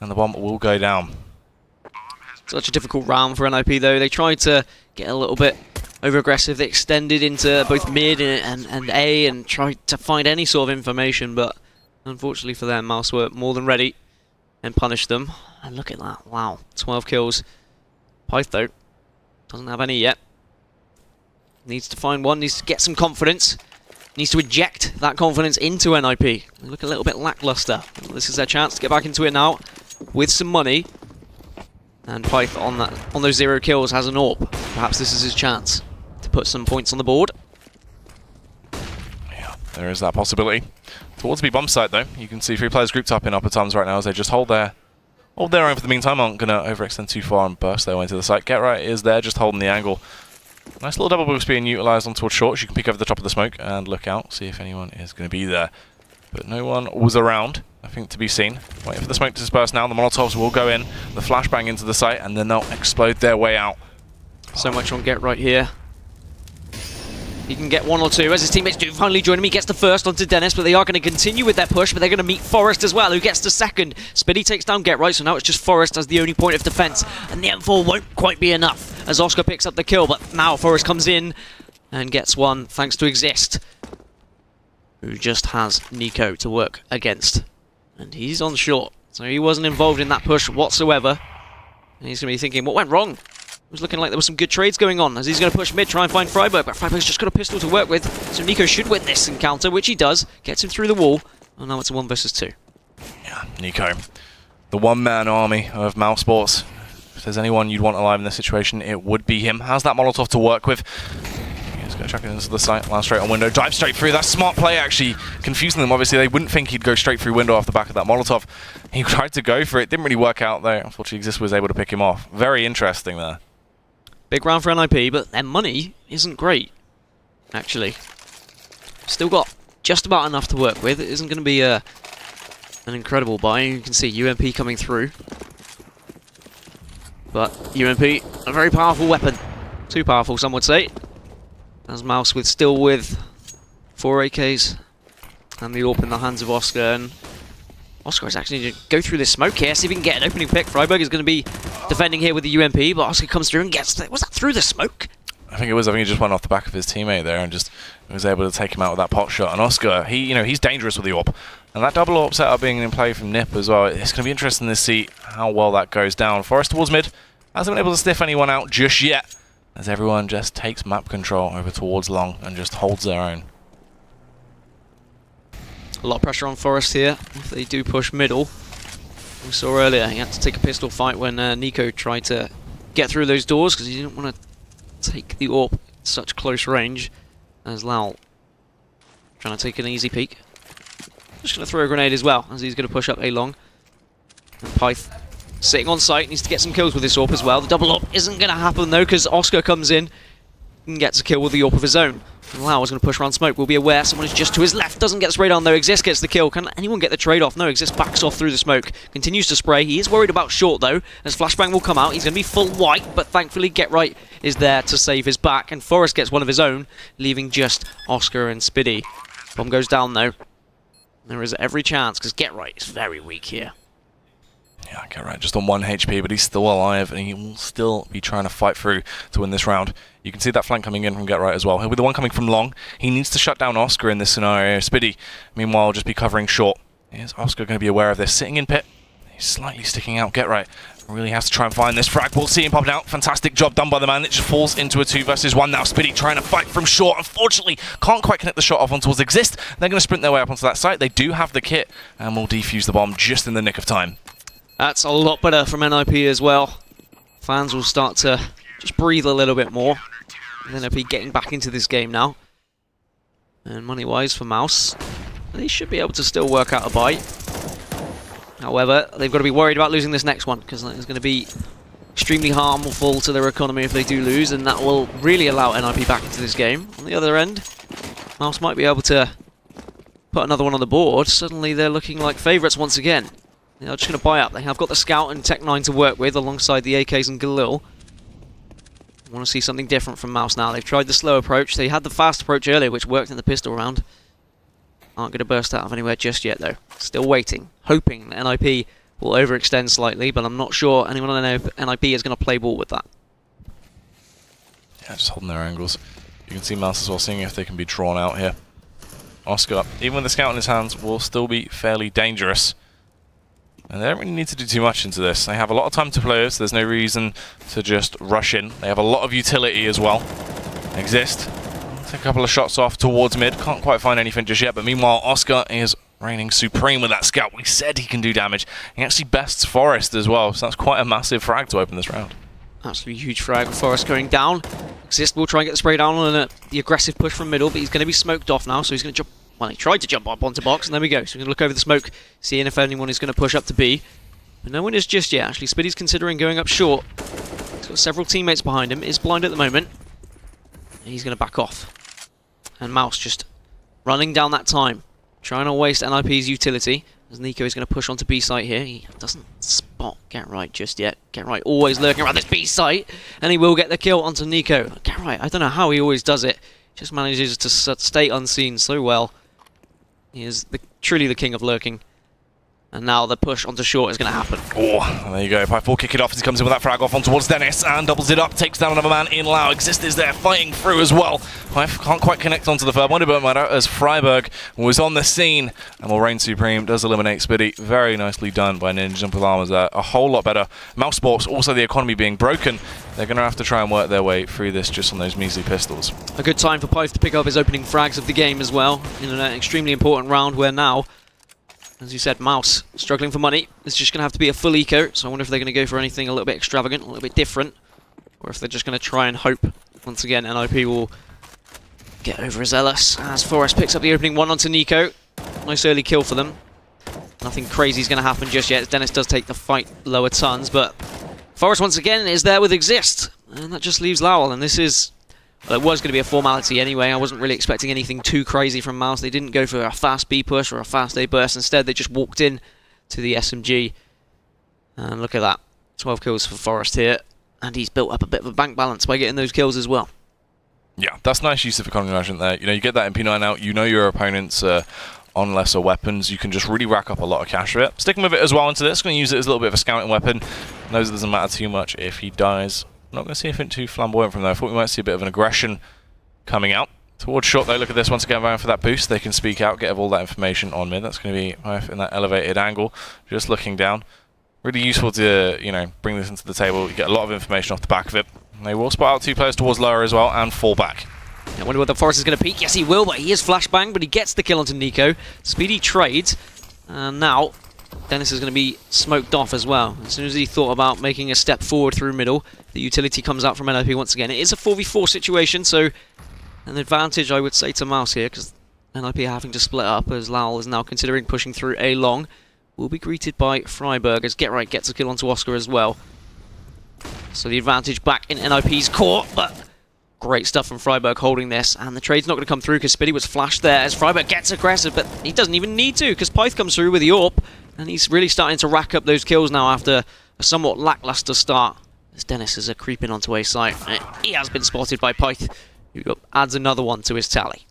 and the bomb will go down. Such a difficult round for NIP though. They tried to get a little bit over aggressive. They extended into both mid and, and, A and tried to find any sort of information, but unfortunately for them, Mouse were more than ready and punished them. And look at that. Wow. 12 kills. Pyth though doesn't have any yet. Needs to find one, needs to get some confidence. Needs to inject that confidence into NIP. They look a little bit lackluster. This is their chance to get back into it now with some money. And Pyth on that on those zero kills has an AWP. Perhaps this is his chance to put some points on the board. Yeah, there is that possibility. Towards the bomb site though, you can see three players grouped up in upper times right now as they just hold their hold their own for the meantime. Aren't gonna overextend too far and burst their way into the site. Get right is there, just holding the angle. Nice little double boost being utilised on towards shorts. You can peek over the top of the smoke and look out, see if anyone is going to be there. But no one was around, I think, to be seen. Waiting for the smoke to disperse now. The Molotovs will go in, the flashbang into the site, and then they'll explode their way out. So much on Get right here. He can get one or two as his teammates do finally join him. He gets the first onto Dennis, but they are going to continue with their push, but they're going to meet Forest as well, who gets the second. Spiidi takes down Get Right, so now it's just Forest as the only point of defense, and the M4 won't quite be enough as Oscar picks up the kill, but now Forest comes in and gets one thanks to Exist, who just has NiKo to work against. And he's on short, so he wasn't involved in that push whatsoever. And he's going to be thinking, what went wrong? It was looking like there were some good trades going on as he's going to push mid, try and find friberg, but friberg's just got a pistol to work with, so NiKo should win this encounter, which he does, gets him through the wall, and now it's a 1 versus 2. Yeah, NiKo, the one-man army of mousesports. If there's anyone you'd want alive in this situation, it would be him. How's that Molotov to work with? He's going to chuck it into the site, land straight on window, dive straight through. That's smart play, actually, confusing them. Obviously, they wouldn't think he'd go straight through window off the back of that Molotov. He tried to go for it, didn't really work out, though. Unfortunately, Exist was able to pick him off. Very interesting there. Big round for NIP, but their money isn't great, actually. Still got just about enough to work with. It isn't going to be a, an incredible buy. You can see UMP coming through. But UMP, a very powerful weapon. Too powerful, some would say. As Mouse with still with four AKs and the AWP in the hands of Oscar. And Oscar is actually going to go through this smoke here, see if he can get an opening pick. friberg is going to be defending here with the UMP, but Oscar comes through and gets... The, was that through the smoke? I think it was. I think he just went off the back of his teammate there and just was able to take him out with that pot shot. And Oscar, he you know he's dangerous with the AWP, and that double AWP setup being in play from Nip as well. It's going to be interesting to see how well that goes down. Forest towards mid hasn't been able to sniff anyone out just yet, as everyone just takes map control over towards long and just holds their own. A lot of pressure on Forest here if they do push middle. We saw earlier he had to take a pistol fight when uh, NiKo tried to get through those doors because he didn't want to take the AWP such close range as loWel trying to take an easy peek. Just going to throw a grenade as well as he's going to push up A long. And Pyth sitting on site needs to get some kills with this AWP as well. The double AWP isn't going to happen though because Oscar comes in and gets a kill with the AWP of his own. loWel is going to push around smoke. We'll be aware someone is just to his left. Doesn't get sprayed on though. Exist gets the kill. Can anyone get the trade off? No, Exist backs off through the smoke. Continues to spray. He is worried about short though. As Flashbang will come out. He's going to be full white, but thankfully Get Right is there to save his back. And Forest gets one of his own, leaving just Oscar and Spiidi. Bomb goes down though. There is every chance because Get Right is very weak here. Yeah, get right. Just on one HP, but he's still alive, and he will still be trying to fight through to win this round. You can see that flank coming in from Get Right as well. He'll be the one coming from long, he needs to shut down Oscar in this scenario. Spiidi, meanwhile, just be covering short. Is Oscar going to be aware of this? Sitting in pit, he's slightly sticking out. Get Right really has to try and find this frag. We'll see him popping out. Fantastic job done by the man. It just falls into a two versus one now. Spiidi trying to fight from short. Unfortunately, can't quite connect the shot off on towards Exist. They're going to sprint their way up onto that site. They do have the kit, and will defuse the bomb just in the nick of time. That's a lot better from NIP as well. Fans will start to just breathe a little bit more. And NIP getting back into this game now. And money-wise for Mouse, they should be able to still work out a bite. However, they've got to be worried about losing this next one, because there's going to be extremely harmful to their economy if they do lose, and that will really allow NIP back into this game. On the other end, Mouse might be able to put another one on the board. Suddenly they're looking like favourites once again. They're just going to buy up. They have got the Scout and Tech 9 to work with alongside the AKs and Galil. want to see something different from Mouse now. They've tried the slow approach. They had the fast approach earlier, which worked in the pistol round. Aren't going to burst out of anywhere just yet, though. Still waiting, hoping that NIP will overextend slightly, but I'm not sure anyone on the NIP is going to play ball with that. Yeah, just holding their angles. You can see Mouse as well, seeing if they can be drawn out here. Oscar, even with the scout in his hands, will still be fairly dangerous. And they don't really need to do too much into this. They have a lot of time to play so there's no reason to just rush in. They have a lot of utility as well. Exist. Take a couple of shots off towards mid. Can't quite find anything just yet, but meanwhile, Oscar is reigning supreme with that scout. We said he can do damage. He actually bests Forest as well, so that's quite a massive frag to open this round. Absolutely huge frag Forest going down. Exist will try and get the spray down on the aggressive push from middle, but he's going to be smoked off now, so he's going to jump well, he tried to jump up onto box, and there we go. So going to look over the smoke, seeing if anyone is going to push up to B. But no one is just yet, actually. Spiidi's considering going up short. He's got several teammates behind him. Is blind at the moment. He's going to back off. And Mouse just running down that time. Trying to waste NIP's utility. As NiKo is going to push onto B site here. He doesn't spot Get Right just yet. Get Right always lurking around this B site. And he will get the kill onto NiKo. Get Right, I don't know how he always does it. Just manages to stay unseen so well. He is the, truly the king of lurking. And now the push onto short is going to happen. Oh, there you go. Pipe will kick it off as he comes in with that frag off on towards Dennis and doubles it up, takes down another man in Lau. Exist is there fighting through as well. Pipe can't quite connect onto the third one, but matter as friberg was on the scene and will reign supreme. Does eliminate Spiidi. Very nicely done by Ninjas in Pyjamas there. A whole lot better. Mouse Sports, also the economy being broken. They're going to have to try and work their way through this just on those measly pistols. A good time for Pyth to pick up his opening frags of the game as well in an extremely important round where now as you said, Mouse struggling for money. It's just going to have to be a full eco, so I wonder if they're going to go for anything a little bit extravagant, a little bit different, or if they're just going to try and hope, once again, NIP will get overzealous as Forest picks up the opening one onto NiKo. Nice early kill for them. Nothing crazy is going to happen just yet. Dennis does take the fight lower tons, but Forest once again is there with Exist, and that just leaves loWel, and this is well, it was going to be a formality anyway. I wasn't really expecting anything too crazy from Mouse. They didn't go for a fast B push or a fast A burst. Instead, they just walked in to the SMG. And look at that. 12 kills for Forest here. And he's built up a bit of a bank balance by getting those kills as well. Yeah, that's nice use of economy management there. You know, you get that MP9 out, you know your opponent's uh, on lesser weapons, you can just really rack up a lot of cash with it. Sticking with it as well into this, going to use it as a little bit of a scouting weapon. Knows it doesn't matter too much if he dies. Not going to see anything too flamboyant from there. I thought we might see a bit of an aggression coming out. Towards short though, look at this, once again going for that boost, they can speak out, get all that information on mid. That's going to be in that elevated angle, just looking down. Really useful to, you know, bring this into the table. You get a lot of information off the back of it. They will spot out two players towards lower as well, and fall back. I wonder whether Forest is going to peek. Yes, he will, but he is flashbang, but he gets the kill onto NiKo. Spiidi trades, and now Dennis is going to be smoked off as well. As soon as he thought about making a step forward through middle, the utility comes out from NIP once again. It is a 4v4 situation, so an advantage I would say to Mouse here, because NIP are having to split up, as loWel is now considering pushing through A long. Will be greeted by friberg as Get Right gets a kill onto Oscar as well. So the advantage back in NIP's court, but great stuff from friberg holding this, and the trade's not going to come through because Spiidi was flashed there as friberg gets aggressive, but he doesn't even need to because Pyth comes through with the AWP, and he's really starting to rack up those kills now after a somewhat lackluster start. As Dennis is a creeping onto a site. Uh, he has been spotted by Pyth, who adds another one to his tally.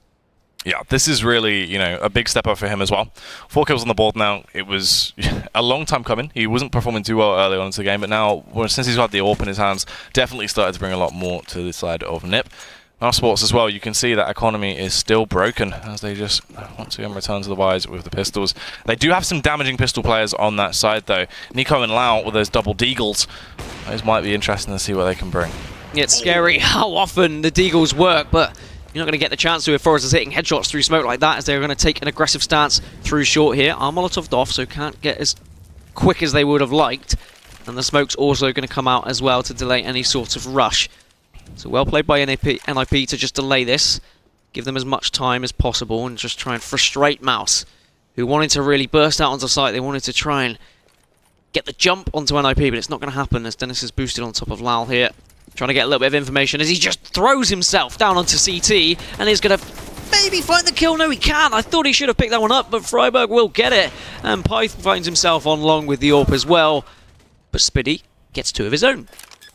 Yeah, this is really, you know, a big step up for him as well. Four kills on the board now. It was a long time coming. He wasn't performing too well early on into the game, but now, well, since he's got the AWP in his hands, definitely started to bring a lot more to the side of Nip. Our sports as well, you can see that economy is still broken as they just once again return to the wise with the pistols. They do have some damaging pistol players on that side though. NiKo and Lau with those double deagles. Those might be interesting to see what they can bring. It's scary how often the deagles work, but you're not going to get the chance to if Forrest is hitting headshots through smoke like that as they're going to take an aggressive stance through short here. Are Molotoved off, so can't get as quick as they would have liked. And the smoke's also going to come out as well to delay any sort of rush. So well played by NIP, NIP to just delay this, give them as much time as possible and just try and frustrate Mouse, who wanted to really burst out onto the site. They wanted to try and get the jump onto NIP, but it's not going to happen as Dennis is boosted on top of Lal here. Trying to get a little bit of information as he just throws himself down onto CT and is going to maybe find the kill. No, he can't. I thought he should have picked that one up, but friberg will get it. And Pyth finds himself on long with the AWP as well. But Spiidi gets two of his own.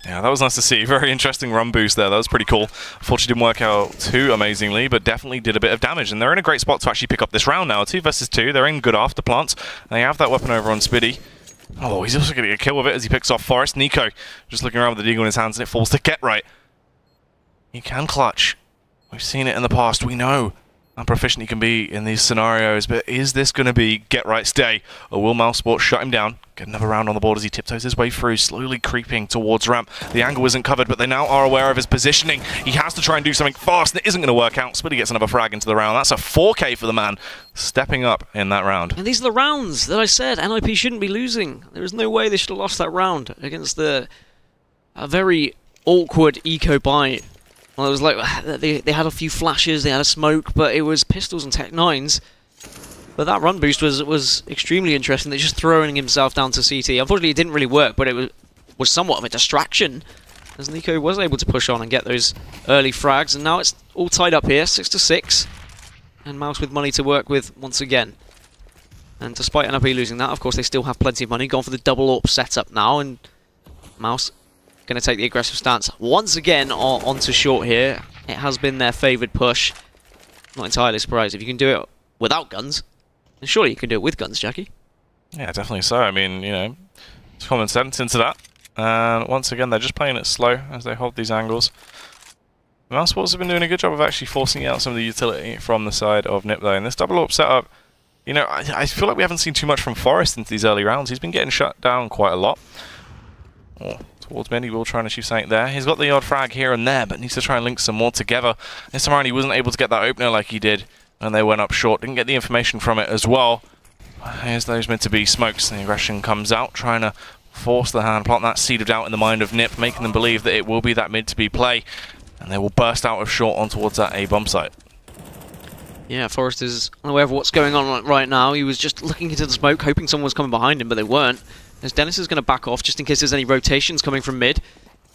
Yeah, that was nice to see. Very interesting run boost there. That was pretty cool. Unfortunately, didn't work out too amazingly, but definitely did a bit of damage. And they're in a great spot to actually pick up this round now. Two versus two. They're in good after plants. They have that weapon over on Spiidi. Oh, he's also going to get a kill with it as he picks off Forest. NiKo just looking around with the deagle in his hands, and it falls to get right. He can clutch. We've seen it in the past. We know how proficient he can be in these scenarios, but is this going to be get right stay, or will mousesports shut him down, get another round on the board as he tiptoes his way through, slowly creeping towards ramp. The angle isn't covered, but they now are aware of his positioning. He has to try and do something fast, and it isn't going to work out. Spiidi gets another frag into the round. That's a 4k for the man, stepping up in that round. And these are the rounds that I said NIP shouldn't be losing. There is no way they should have lost that round against the a very awkward eco bite well, it was like they, they had a few flashes, they had a smoke, but it was pistols and Tech 9s. But that run boost was was extremely interesting. They're just throwing himself down to CT. Unfortunately, it didn't really work, but it was, was somewhat of a distraction. As NiKo was able to push on and get those early frags, and now it's all tied up here, 6 to 6. And Mouse with money to work with once again. And despite NIP losing that, of course, they still have plenty of money. Gone for the double AWP setup now, and Mouse going to take the aggressive stance once again on, onto short here. It has been their favoured push. Not entirely surprised. If you can do it without guns, then surely you can do it with guns, Jackie. Yeah, definitely so. I mean, you know, it's common sense into that. And once again, they're just playing it slow as they hold these angles. mousesports have been doing a good job of actually forcing out some of the utility from the side of Nip, though. And this double AWP setup, you know, I, I feel like we haven't seen too much from Forest into these early rounds. He's been getting shut down quite a lot. Oh, towards mid. He will try and achieve something there. He's got the odd frag here and there, but needs to try and link some more together. This time around, he wasn't able to get that opener like he did when they went up short. Didn't get the information from it as well. Here's those meant to be smokes, and the aggression comes out, trying to force the hand, plant that seed of doubt in the mind of Nip, making them believe that it will be that mid to be play, and they will burst out of short on towards that A bomb site. Yeah, Forest is unaware of what's going on right now. He was just looking into the smoke, hoping someone was coming behind him, but they weren't. As Dennis is going to back off just in case there's any rotations coming from mid.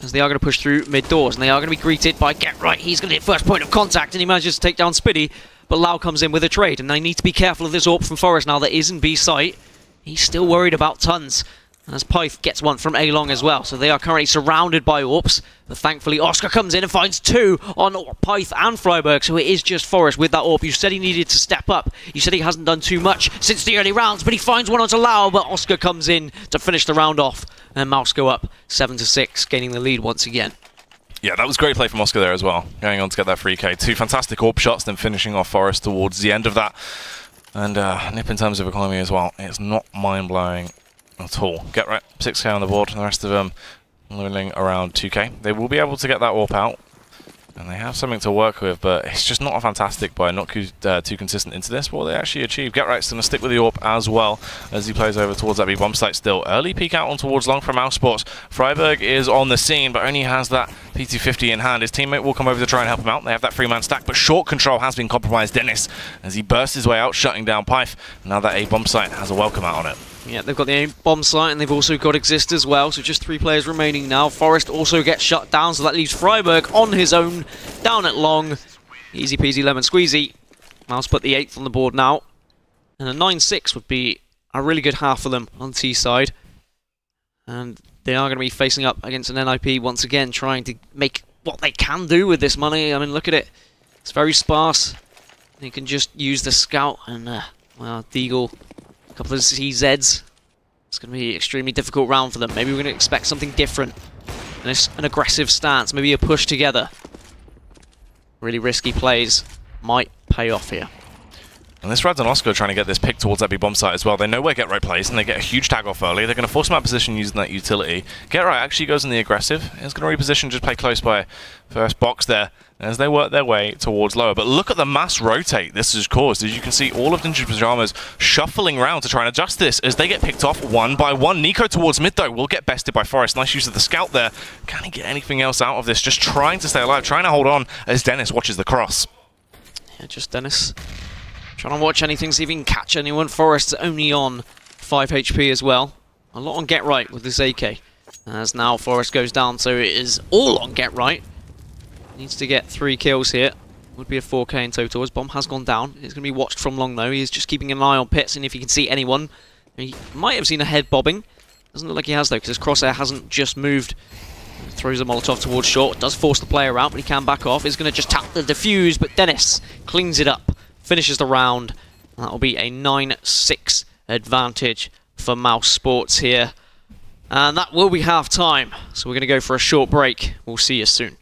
As they are going to push through mid doors, and they are going to be greeted by Get Right. He's going to hit first point of contact, and he manages to take down Spiidi. But Lau comes in with a trade, and they need to be careful of this AWP from Forest now that is in B site. He's still worried about tons as Pyth gets one from A-Long as well. So they are currently surrounded by AWPs. But thankfully, Oscar comes in and finds two on Pyth and friberg. So it is just Forest with that AWP. You said he needed to step up. You said he hasn't done too much since the early rounds, but he finds one onto Lau. But Oscar comes in to finish the round off. And Mouse go up 7 to 6, gaining the lead once again. Yeah, that was great play from Oscar there as well. Going on to get that free K. Two fantastic AWP shots, then finishing off Forest towards the end of that. And uh, Nip in terms of economy as well. It's not mind-blowing at all. Get right, 6k on the board, and the rest of them looting around 2k. They will be able to get that warp out, and they have something to work with, but it's just not a fantastic buy, not uh, too consistent into this. What they actually achieve. Get right's going to stick with the AWP as well as he plays over towards that B bomb site still. Early peek out on towards long from mousesports. friberg is on the scene, but only has that P250 in hand. His teammate will come over to try and help him out. They have that three man stack, but short control has been compromised. Dennis as he bursts his way out, shutting down Pyth. Now that A bomb site has a welcome out on it. Yeah, they've got the bomb site and they've also got Exist as well, so just three players remaining now. Forest also gets shut down, so that leaves friberg on his own, down at long. Easy peasy lemon squeezy. Mouse put the 8th on the board now. And a 9-6 would be a really good half for them on T side. And they are going to be facing up against an NIP once again, trying to make what they can do with this money. I mean, look at it. It's very sparse. They can just use the scout and, uh, well, Deagle couple of CZs. It's going to be an extremely difficult round for them. Maybe we're going to expect something different. an aggressive stance, maybe a push together. Really risky plays might pay off here. And this Rads and Oscar trying to get this pick towards that B bomb site as well. They know where Get Right plays, and they get a huge tag off early. They're going to force him out of position using that utility. Get Right actually goes in the aggressive. He's going to reposition, just play close by first box there as they work their way towards lower. But look at the mass rotate this has caused. As you can see, all of Ninja Pyjamas shuffling around to try and adjust this as they get picked off one by one. NiKo towards mid, though, will get bested by Forest. Nice use of the scout there. Can he get anything else out of this? Just trying to stay alive, trying to hold on as Dennis watches the cross. Yeah, just Dennis Trying to watch anything, see if he can catch anyone. Forest's only on 5 HP as well. A lot on get right with this AK. As now Forest goes down, so it is all on get right. Needs to get three kills here. Would be a 4k in total as Bomb has gone down. It's going to be watched from long though. He's just keeping an eye on Pyth and if he can see anyone. He might have seen a head bobbing. Doesn't look like he has though because his crosshair hasn't just moved. Throws a Molotov towards short. Does force the player out but he can back off. He's going to just tap the defuse but Dennis cleans it up. Finishes the round. That'll be a 9-6 advantage for Mouse Sports here. And that will be half time. So we're going to go for a short break. We'll see you soon.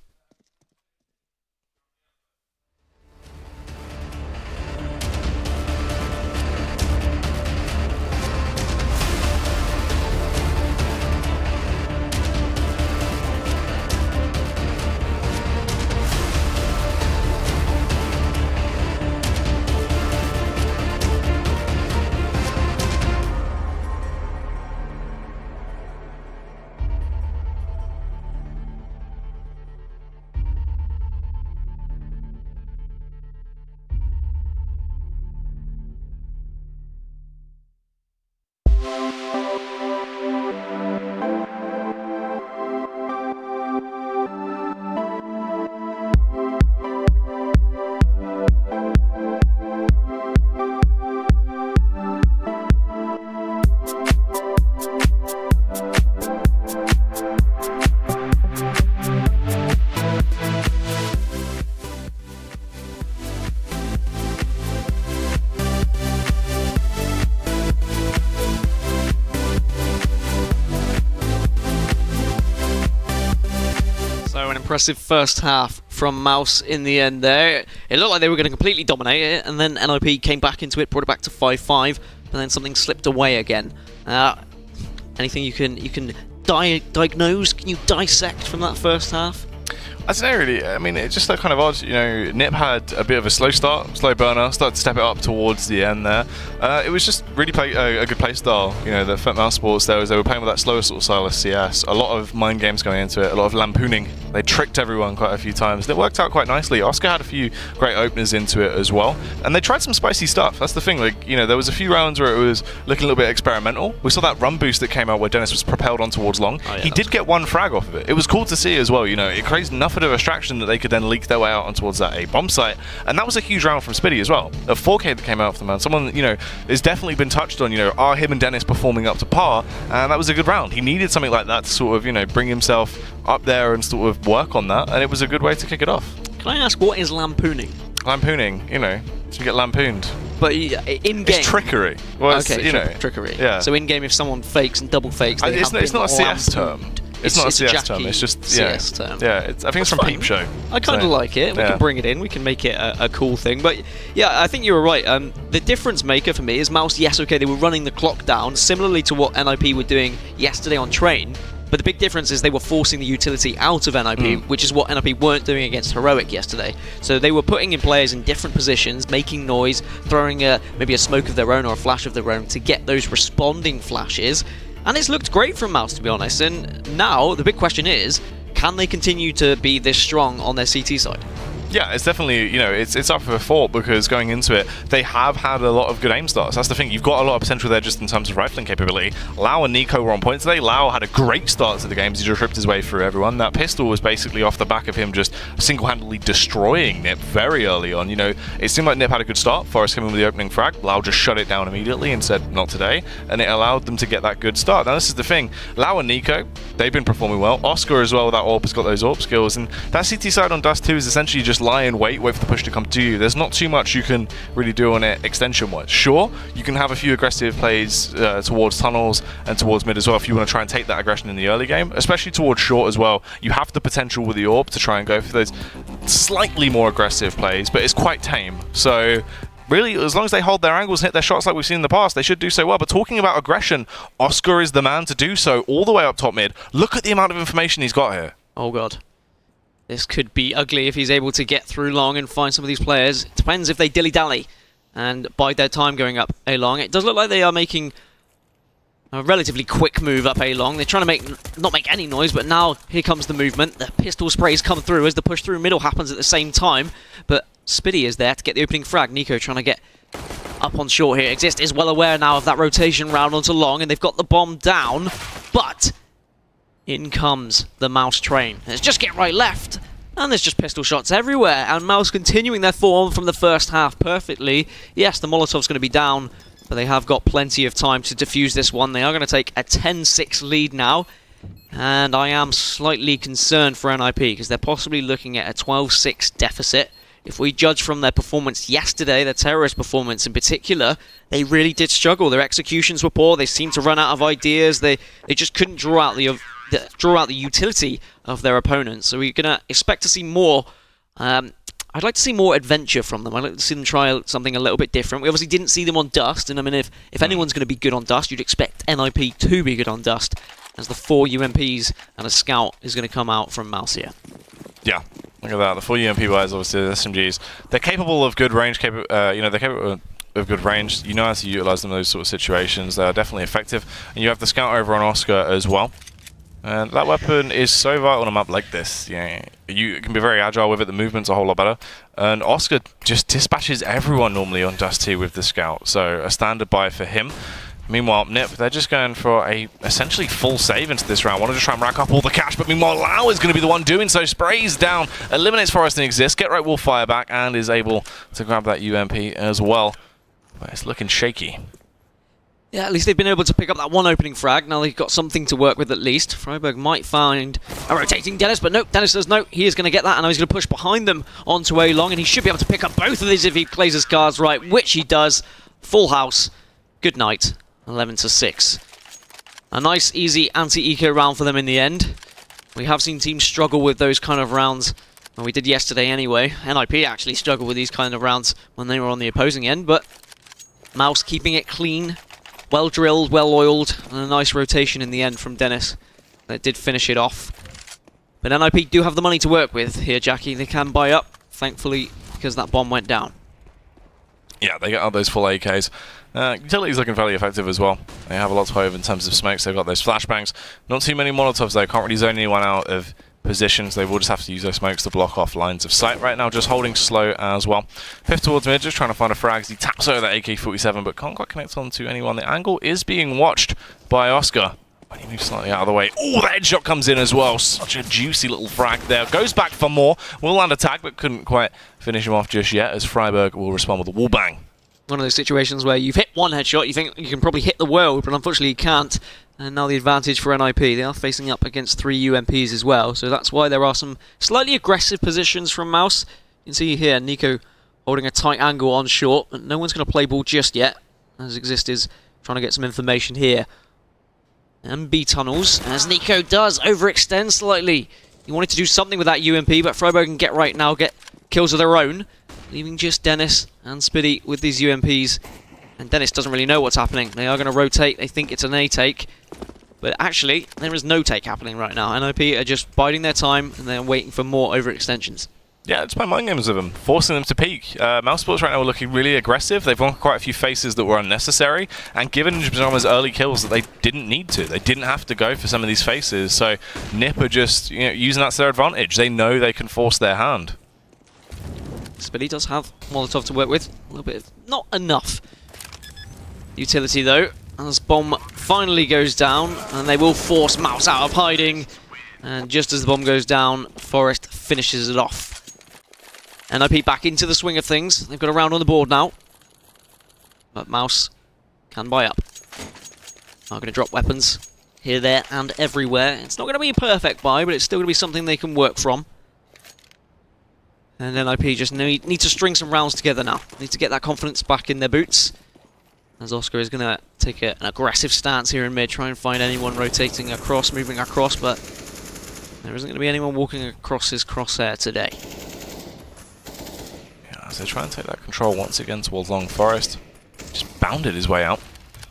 Impressive first half from Mouse in the end there. It looked like they were going to completely dominate it, and then NIP came back into it, brought it back to 5-5, but then something slipped away again. Uh, anything you can you can di diagnose? Can you dissect from that first half? I don't know really. I mean, it's just that kind of odd. You know, Nip had a bit of a slow start, slow burner, started to step it up towards the end there. Uh, it was just really play, uh, a good play style. You know, the Mouse Sports there was they were playing with that slower sort of style of CS. A lot of mind games going into it, a lot of lampooning. They tricked everyone quite a few times. It worked out quite nicely. Oscar had a few great openers into it as well, and they tried some spicy stuff. That's the thing. Like, you know, there was a few rounds where it was looking a little bit experimental. We saw that run boost that came out where Dennis was propelled on towards long. Oh, yeah, he did get one frag off of it. It was cool to see as well. You know, it created enough of a distraction that they could then leak their way out on towards that A bomb site, and that was a huge round from Spiidi as well. A 4K that came out of the man. Someone you know has definitely been touched on. You know, are him and Dennis performing up to par? And that was a good round. He needed something like that to sort of you know bring himself up there and sort of work on that, and it was a good way to kick it off. Can I ask what is lampooning? Lampooning, you know, to get lampooned. But uh, in game, It's trickery. Well, it's, okay, you tri- know, trickery. Yeah. So in game, if someone fakes and double fakes, I- they it's, have not, it's not a CS term. It's, not a CS Jackie term. It's just yeah, CS term. yeah. It's, I think it's from That's Peep. Show. I kind of So, like it. We yeah. can bring it in. We can make it a, a cool thing. But yeah, I think you were right. Um, the difference maker for me is Mouse. Yes, okay, they were running the clock down, similarly to what NIP were doing yesterday on Train. But the big difference is they were forcing the utility out of NIP, Mm. which is what NIP weren't doing against Heroic yesterday. So they were putting in players in different positions, making noise, throwing a, maybe a smoke of their own or a flash of their own to get those responding flashes. And it's looked great from Mouse, to be honest. And now the big question is, can they continue to be this strong on their CT side? Yeah, it's definitely you know it's it's up for thought because going into it they have had a lot of good aim starts. That's the thing. You've got a lot of potential there just in terms of rifling capability. Lau and NiKo were on point today. Lau had a great start to the games. He just ripped his way through everyone. That pistol was basically off the back of him just single-handedly destroying Nip very early on. You know, it seemed like Nip had a good start. Forrest came in with the opening frag. Lau just shut it down immediately and said not today, and it allowed them to get that good start. Now this is the thing. Lau and NiKo, they've been performing well. Oscar as well that AWP has got those AWP skills, and that CT side on Dust 2 is essentially just lie in wait, wait for the push to come to you. There's not too much you can really do on it extension-wise. Sure, you can have a few aggressive plays uh, towards tunnels and towards mid as well if you want to try and take that aggression in the early game, especially towards short as well. You have the potential with the orb to try and go for those slightly more aggressive plays, but it's quite tame. So really, as long as they hold their angles and hit their shots like we've seen in the past, they should do so well. But talking about aggression, Oscar is the man to do so all the way up top mid. Look at the amount of information he's got here. Oh god. This could be ugly if he's able to get through long and find some of these players. It depends if they dilly-dally and bide their time going up A long. It does look like they are making a relatively quick move up A long. They're trying to make not make any noise, but now here comes the movement. The pistol sprays come through as the push through middle happens at the same time. But Spiidi is there to get the opening frag. NiKo trying to get up on short here. Exist is well aware now of that rotation round onto long, and they've got the bomb down, but in comes the Mouse train. Let's just get right left. And there's just pistol shots everywhere, and Mouse continuing their form from the first half perfectly. Yes, the Molotov's going to be down, but they have got plenty of time to defuse this one. They are going to take a 10-6 lead now, and I am slightly concerned for NIP, because they're possibly looking at a 12-6 deficit. If we judge from their performance yesterday, their terrorist performance in particular, they really did struggle. Their executions were poor. They seemed to run out of ideas. They they just couldn't draw out the the, draw out the utility of their opponents. So we're going to expect to see more. Um, I'd like to see more adventure from them. I'd like to see them try something a little bit different. We obviously didn't see them on Dust, and I mean, if, if hmm. anyone's going to be good on Dust, you'd expect NIP to be good on Dust, as the four UMPs and a Scout is going to come out from here. Yeah, look at that. The four UMP guys, obviously, the SMGs. They're capable of good range, capa uh, you know, they're capable of good range. You know how to utilize them in those sort of situations. They are definitely effective. And you have the Scout over on Oscar as well. And that weapon is so vital on a map like this. Yeah, you can be very agile with it. The movement's a whole lot better. And Oscar just dispatches everyone normally on Dusty with the Scout. So a standard buy for him. Meanwhile, Nip, they're just going for a essentially full save into this round. Want to try and rack up all the cash, but meanwhile, Lau is going to be the one doing so. Sprays down, eliminates Forest and Exist. Get right will fire back and is able to grab that UMP as well. But it's looking shaky. Yeah, at least they've been able to pick up that one opening frag. Now they've got something to work with at least. friberg might find a rotating Dennis, but no, Dennis says no. He is going to get that, and now he's going to push behind them onto A long, and he should be able to pick up both of these if he plays his cards right, which he does. Full house. Good night. 11 to 6. A nice, easy anti-eco round for them in the end. We have seen teams struggle with those kind of rounds. Well, we did yesterday anyway. NIP actually struggled with these kind of rounds when they were on the opposing end, but Mouse keeping it clean, well drilled, well oiled, and a nice rotation in the end from Dennis. That did finish it off. But NIP do have the money to work with here, Jackie. They can buy up, thankfully, because that bomb went down. Yeah, they got those full AKs. Uh, utility's looking fairly effective as well. They have a lot to play in terms of smokes. They've got those flashbangs. Not too many Molotovs though. Can't really zone anyone out of positions. They will just have to use those smokes to block off lines of sight. Right now, just holding slow as well. Fifth towards mid, just trying to find a frag. He taps over that AK-47, but can't quite connect on to anyone. The angle is being watched by Oscar. When he moves slightly out of the way. Oh, the headshot comes in as well. Such a juicy little frag there. Goes back for more. Will land a tag, but couldn't quite finish him off just yet, as friberg will respond with a wall bang one of those situations where you've hit one headshot, you think you can probably hit the world, but unfortunately you can't. And now the advantage for NIP. They are facing up against three UMPs as well, so that's why there are some slightly aggressive positions from Mouse. You can see here NiKo holding a tight angle on short, but no one's going to play ball just yet, as Exist is trying to get some information here. MB tunnels, as NiKo does overextend slightly. He wanted to do something with that UMP, but friberg can get right now, get kills of their own, leaving just Dennis and Spiidi with these UMPs. And Dennis doesn't really know what's happening. They are going to rotate. They think it's an A take. But actually, there is no take happening right now. NIP are just biding their time and they're waiting for more overextensions. Yeah, it's my mind games with them, forcing them to peak. Uh, right now are looking really aggressive. They've won quite a few faces that were unnecessary, and given Pyjamas early kills that they didn't need to. They didn't have to go for some of these faces, so Nip are just you know, using that to their advantage. They know they can force their hand. Spiidi does have Molotov to work with. A little bit, of, not enough utility though. As bomb finally goes down, and they will force Mouse out of hiding. And just as the bomb goes down, Forest finishes it off. NIP back into the swing of things. They've got a round on the board now. But Mouse can buy up. Are going to drop weapons here, there, and everywhere. It's not going to be a perfect buy, but it's still going to be something they can work from. And NIP just need, need to string some rounds together now. Need to get that confidence back in their boots. As Oscar is going to take a, an aggressive stance here in mid, try and find anyone rotating across, moving across, but there isn't going to be anyone walking across his crosshair today. Yeah, as they try and take that control once again towards Long Forest. Just bounded his way out.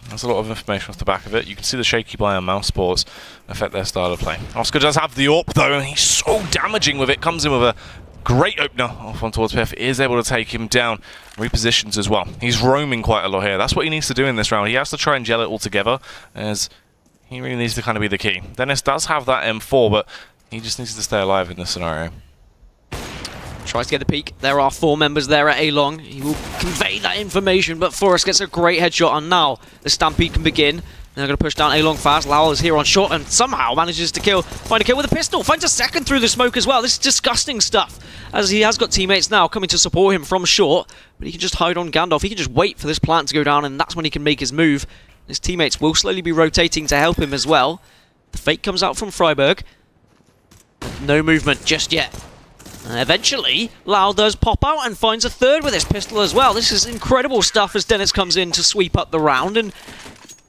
There's a lot of information off the back of it. You can see the shaky buy on Mousesports affect their style of play. Oscar does have the AWP though, and he's so damaging with it. Comes in with a Great opener off on towards Pyth. Is able to take him down. Repositions as well. He's roaming quite a lot here. That's what he needs to do in this round. He has to try and gel it all together as he really needs to kind of be the key. Dennis does have that M4, but he just needs to stay alive in this scenario. Tries to get the peek. There are four members there at A-Long. He will convey that information, but Forrest gets a great headshot, and now the Stampede can begin. They're going to push down A-Long fast. loWel is here on short and somehow manages to kill. Find a kill with a pistol. Finds a second through the smoke as well. This is disgusting stuff. As he has got teammates now coming to support him from short. But he can just hide on Gandalf. He can just wait for this plant to go down and that's when he can make his move. His teammates will slowly be rotating to help him as well. The fake comes out from friberg. No movement just yet. And eventually, Lau does pop out and finds a third with his pistol as well. This is incredible stuff as Dennis comes in to sweep up the round and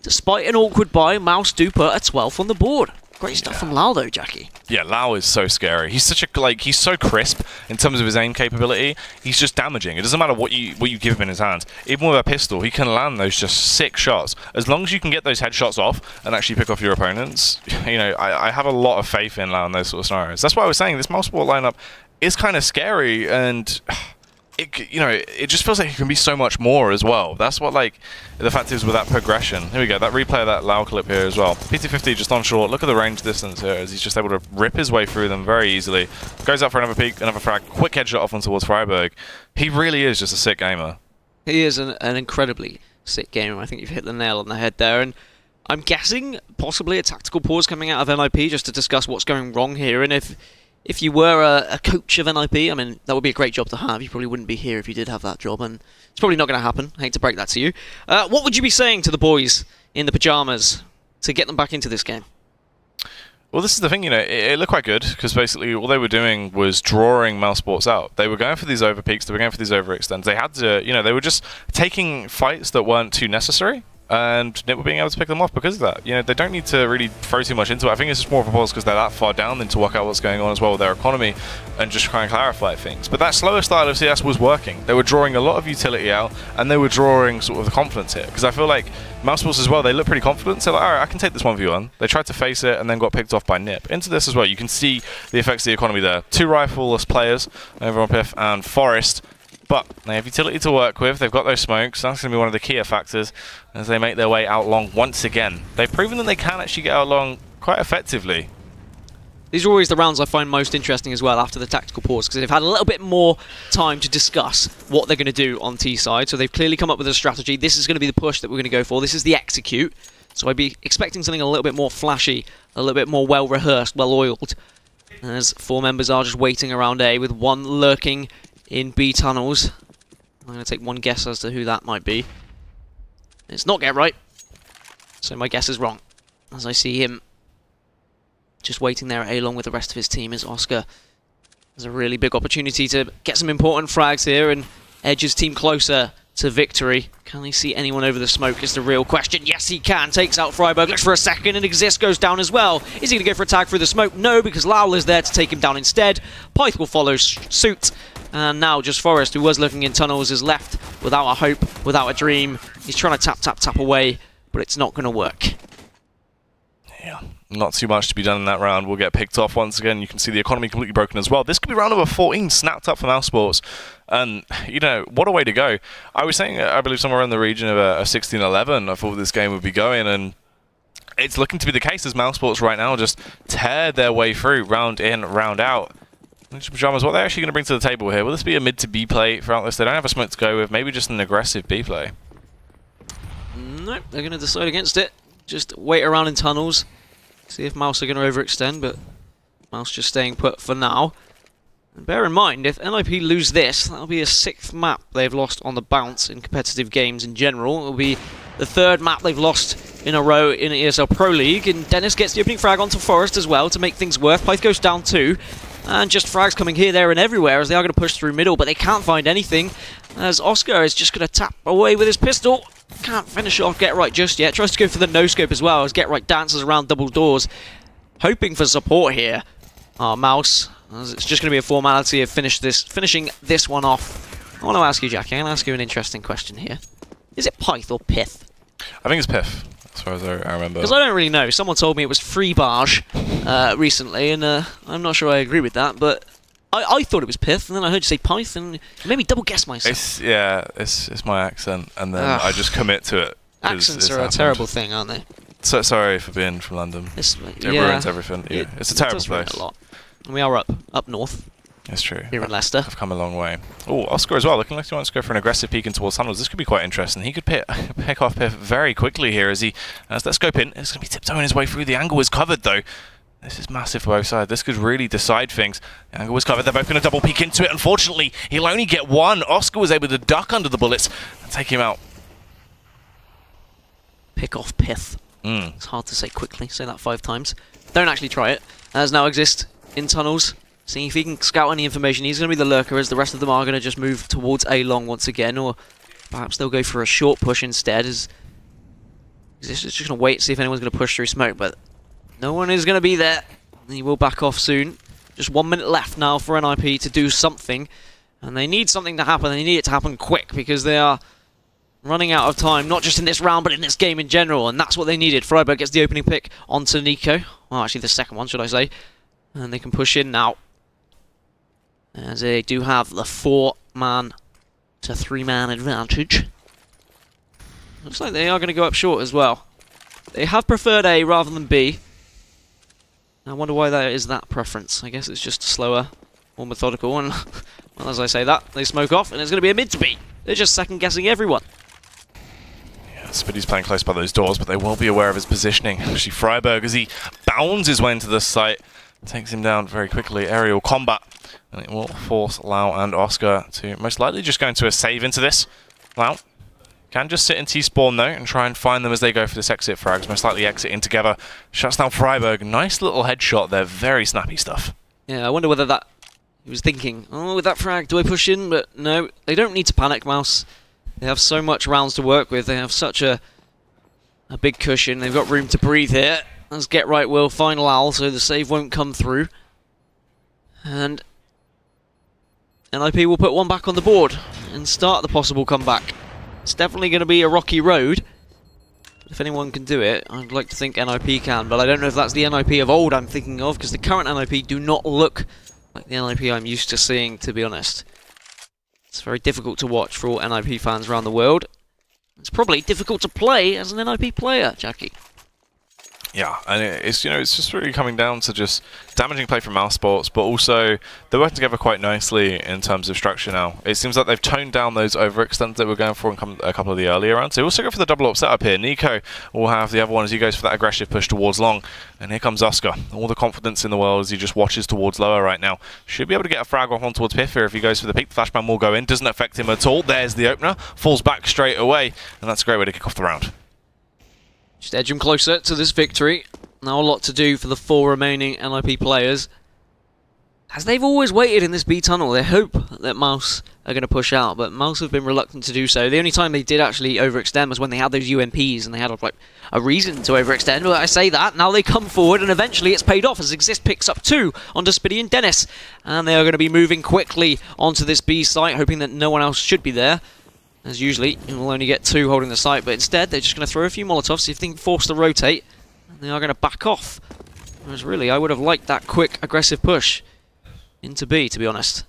Despite an awkward buy, Mouse do put a 12th on the board. Great stuff yeah. from Lau though, Jackie. Yeah, Lau is so scary. He's such a like he's so crisp in terms of his aim capability. He's just damaging. It doesn't matter what you what you give him in his hands. Even with a pistol, he can land those just sick shots. As long as you can get those headshots off and actually pick off your opponents, you know, I, I have a lot of faith in Lau in those sort of scenarios. That's why I was saying this mouse ball lineup is kind of scary and it, you know, it just feels like it can be so much more as well. That's what, like, the fact is with that progression. Here we go, that replay of that Lau clip here as well. P250 just on short. Look at the range distance here as he's just able to rip his way through them very easily. Goes up for another peek, another frag, quick headshot off on towards friberg. He really is just a sick gamer. He is an, an incredibly sick gamer. I think you've hit the nail on the head there. And I'm guessing possibly a tactical pause coming out of NIP just to discuss what's going wrong here. And if if you were a, a, coach of NIP, I mean, that would be a great job to have. You probably wouldn't be here if you did have that job, and it's probably not going to happen. I hate to break that to you. Uh, what would you be saying to the boys in the pyjamas to get them back into this game? Well, this is the thing, you know, it, it looked quite good because basically all they were doing was drawing Mousesports out. They were going for these overpeaks, they were going for these overextends. They had to, you know, they were just taking fights that weren't too necessary and Nip were being able to pick them off because of that. You know, they don't need to really throw too much into it. I think it's just more of a pause because they're that far down than to work out what's going on as well with their economy and just try and clarify things. But that slower style of CS was working. They were drawing a lot of utility out and they were drawing sort of the confidence here because I feel like Mousesports as well, they look pretty confident. So like, all right, I can take this one view on. They tried to face it and then got picked off by Nip. Into this as well, you can see the effects of the economy there. Two rifleless players over on Pyth and Forest but they have utility to work with. They've got those smokes. That's going to be one of the key factors as they make their way out long once again. They've proven that they can actually get out long quite effectively. These are always the rounds I find most interesting as well after the tactical pause because they've had a little bit more time to discuss what they're going to do on T side. So they've clearly come up with a strategy. This is going to be the push that we're going to go for. This is the execute. So I'd be expecting something a little bit more flashy, a little bit more well rehearsed, well oiled. As four members are just waiting around A with one lurking in B tunnels. I'm going to take one guess as to who that might be. It's not Get Right, so my guess is wrong. As I see him just waiting there along with the rest of his team is Oscar. There's a really big opportunity to get some important frags here and edge his team closer to victory. Can he see anyone over the smoke is the real question. Yes, he can. Takes out friberg, looks for a second, and Exist goes down as well. Is he going to go for a tag through the smoke? No, because loWel is there to take him down instead. Pyth will follow suit. And now just Forrest, who was looking in tunnels, is left without a hope, without a dream. He's trying to tap, tap, tap away, but it's not going to work. Yeah, not too much to be done in that round. We'll get picked off once again. You can see the economy completely broken as well. This could be round number 14 snapped up for Mousesports. And, you know, what a way to go. I was saying, I believe, somewhere in the region of a, a 16-11, I thought this game would be going, and it's looking to be the case as Mousesports right now just tear their way through, round in, round out. Pyjamas, what are they actually going to bring to the table here? Will this be a mid to B play for this? They don't have a smoke to go with. Maybe just an aggressive B play. Nope, they're going to decide against it. Just wait around in tunnels. See if Mouse are going to overextend, but Mouse just staying put for now. And bear in mind, if NIP lose this, that'll be a sixth map they've lost on the bounce in competitive games in general. It'll be the third map they've lost in a row in ESL Pro League. And Dennis gets the opening frag onto Forest as well to make things worth. Pyth goes down too. And just frags coming here, there, and everywhere as they are going to push through middle, but they can't find anything. As Oscar is just going to tap away with his pistol. Can't finish off Get Right just yet. Tries to go for the no-scope as well as Get Right dances around double doors. Hoping for support here. Our Mouse. It's just going to be a formality of finish this, finishing this one off. I want to ask you, Jackie, I'm going to ask you an interesting question here. Is it Pyth or Pith? I think it's Pith as far as I, I remember. Because I don't really know. Someone told me it was Free Barge uh, recently, and uh, I'm not sure I agree with that, but I, I thought it was Pith, and then I heard you say Python. It made me double guess myself. It's, yeah, it's, it's my accent, and then Ugh. I just commit to it. Accents are happened. a terrible thing, aren't they? So sorry for being from London. It's, it yeah, ruins everything. Yeah, it, it's a terrible place. A lot. And we are up up north. That's true. here in Leicester. I've come a long way. Oh, Oscar as well, looking like he wants to go for an aggressive peek in towards tunnels. This could be quite interesting. He could pick, pick off Pyth very quickly here as he as that scope in. It's going to be tiptoeing his way through. The angle is covered though. This is massive for both sides. This could really decide things. The angle was covered. They're both going to double peek into it. Unfortunately, he'll only get one. Oscar was able to duck under the bullets and take him out. Pick off pith. Mm. It's hard to say quickly. Say that five times. Don't actually try it. As now exist in tunnels. Seeing if he can scout any information. He's going to be the lurker as the rest of them are going to just move towards A long once again. Or perhaps they'll go for a short push instead. As he's just going to wait see if anyone's going to push through smoke. But no one is going to be there. He will back off soon. Just one minute left now for NIP to do something. And they need something to happen. They need it to happen quick because they are running out of time, not just in this round, but in this game in general, and that's what they needed. friberg gets the opening pick onto NiKo. Well, actually, the second one, should I say. And they can push in now. As they do have the four-man to three-man advantage. Looks like they are going to go up short as well. They have preferred A rather than B. I wonder why that is that preference. I guess it's just slower, more methodical, and well, as I say that, they smoke off, and it's going to be a mid to B. They're just second-guessing everyone. Spiidi's playing close by those doors, but they will be aware of his positioning. Actually, friberg, as he bounds his way into the site, takes him down very quickly. Aerial combat. And it will force Lau and Oscar to most likely just go into a save into this. Lau can just sit in T-spawn though and try and find them as they go for this exit frags. Most likely exit in together. Shuts down friberg. Nice little headshot there. Very snappy stuff. Yeah, I wonder whether that... He was thinking, oh, with that frag, do I push in? But no, they don't need to panic, Mouse. They have so much rounds to work with. They have such a a big cushion. They've got room to breathe here. As Get Right will final owl, so the save won't come through. And NIP will put one back on the board and start the possible comeback. It's definitely going to be a rocky road. If anyone can do it, I'd like to think NIP can, but I don't know if that's the NIP of old I'm thinking of, because the current NIP do not look like the NIP I'm used to seeing, to be honest. It's very difficult to watch for all NIP fans around the world. It's probably difficult to play as an NIP player, Jackie. Yeah, and it's you know it's just really coming down to just damaging play from mousesports, but also they're working together quite nicely in terms of structure now. It seems like they've toned down those overextends that we're going for in a couple of the earlier rounds. They also go for the double up setup here. NiKo will have the other one as he goes for that aggressive push towards long, and here comes Oscar. All the confidence in the world as he just watches towards lower right now. Should be able to get a frag off on towards Pyth here if he goes for the peak. The flashbang will go in, doesn't affect him at all. There's the opener, falls back straight away, and that's a great way to kick off the round. Just edge him closer to this victory. Now a lot to do for the four remaining NIP players. As they've always waited in this B tunnel, they hope that Mouse are going to push out, but Mouse have been reluctant to do so. The only time they did actually overextend was when they had those UMPs and they had like a reason to overextend. But I say that, now they come forward and eventually it's paid off as Exist picks up two onto Spiidi and Dennis. And they are going to be moving quickly onto this B site, hoping that no one else should be there. As usually, will only get two holding the site, but instead they're just going to throw a few Molotovs, see if they can force the rotate. And they are going to back off. Whereas really, I would have liked that quick, aggressive push into B, to be honest.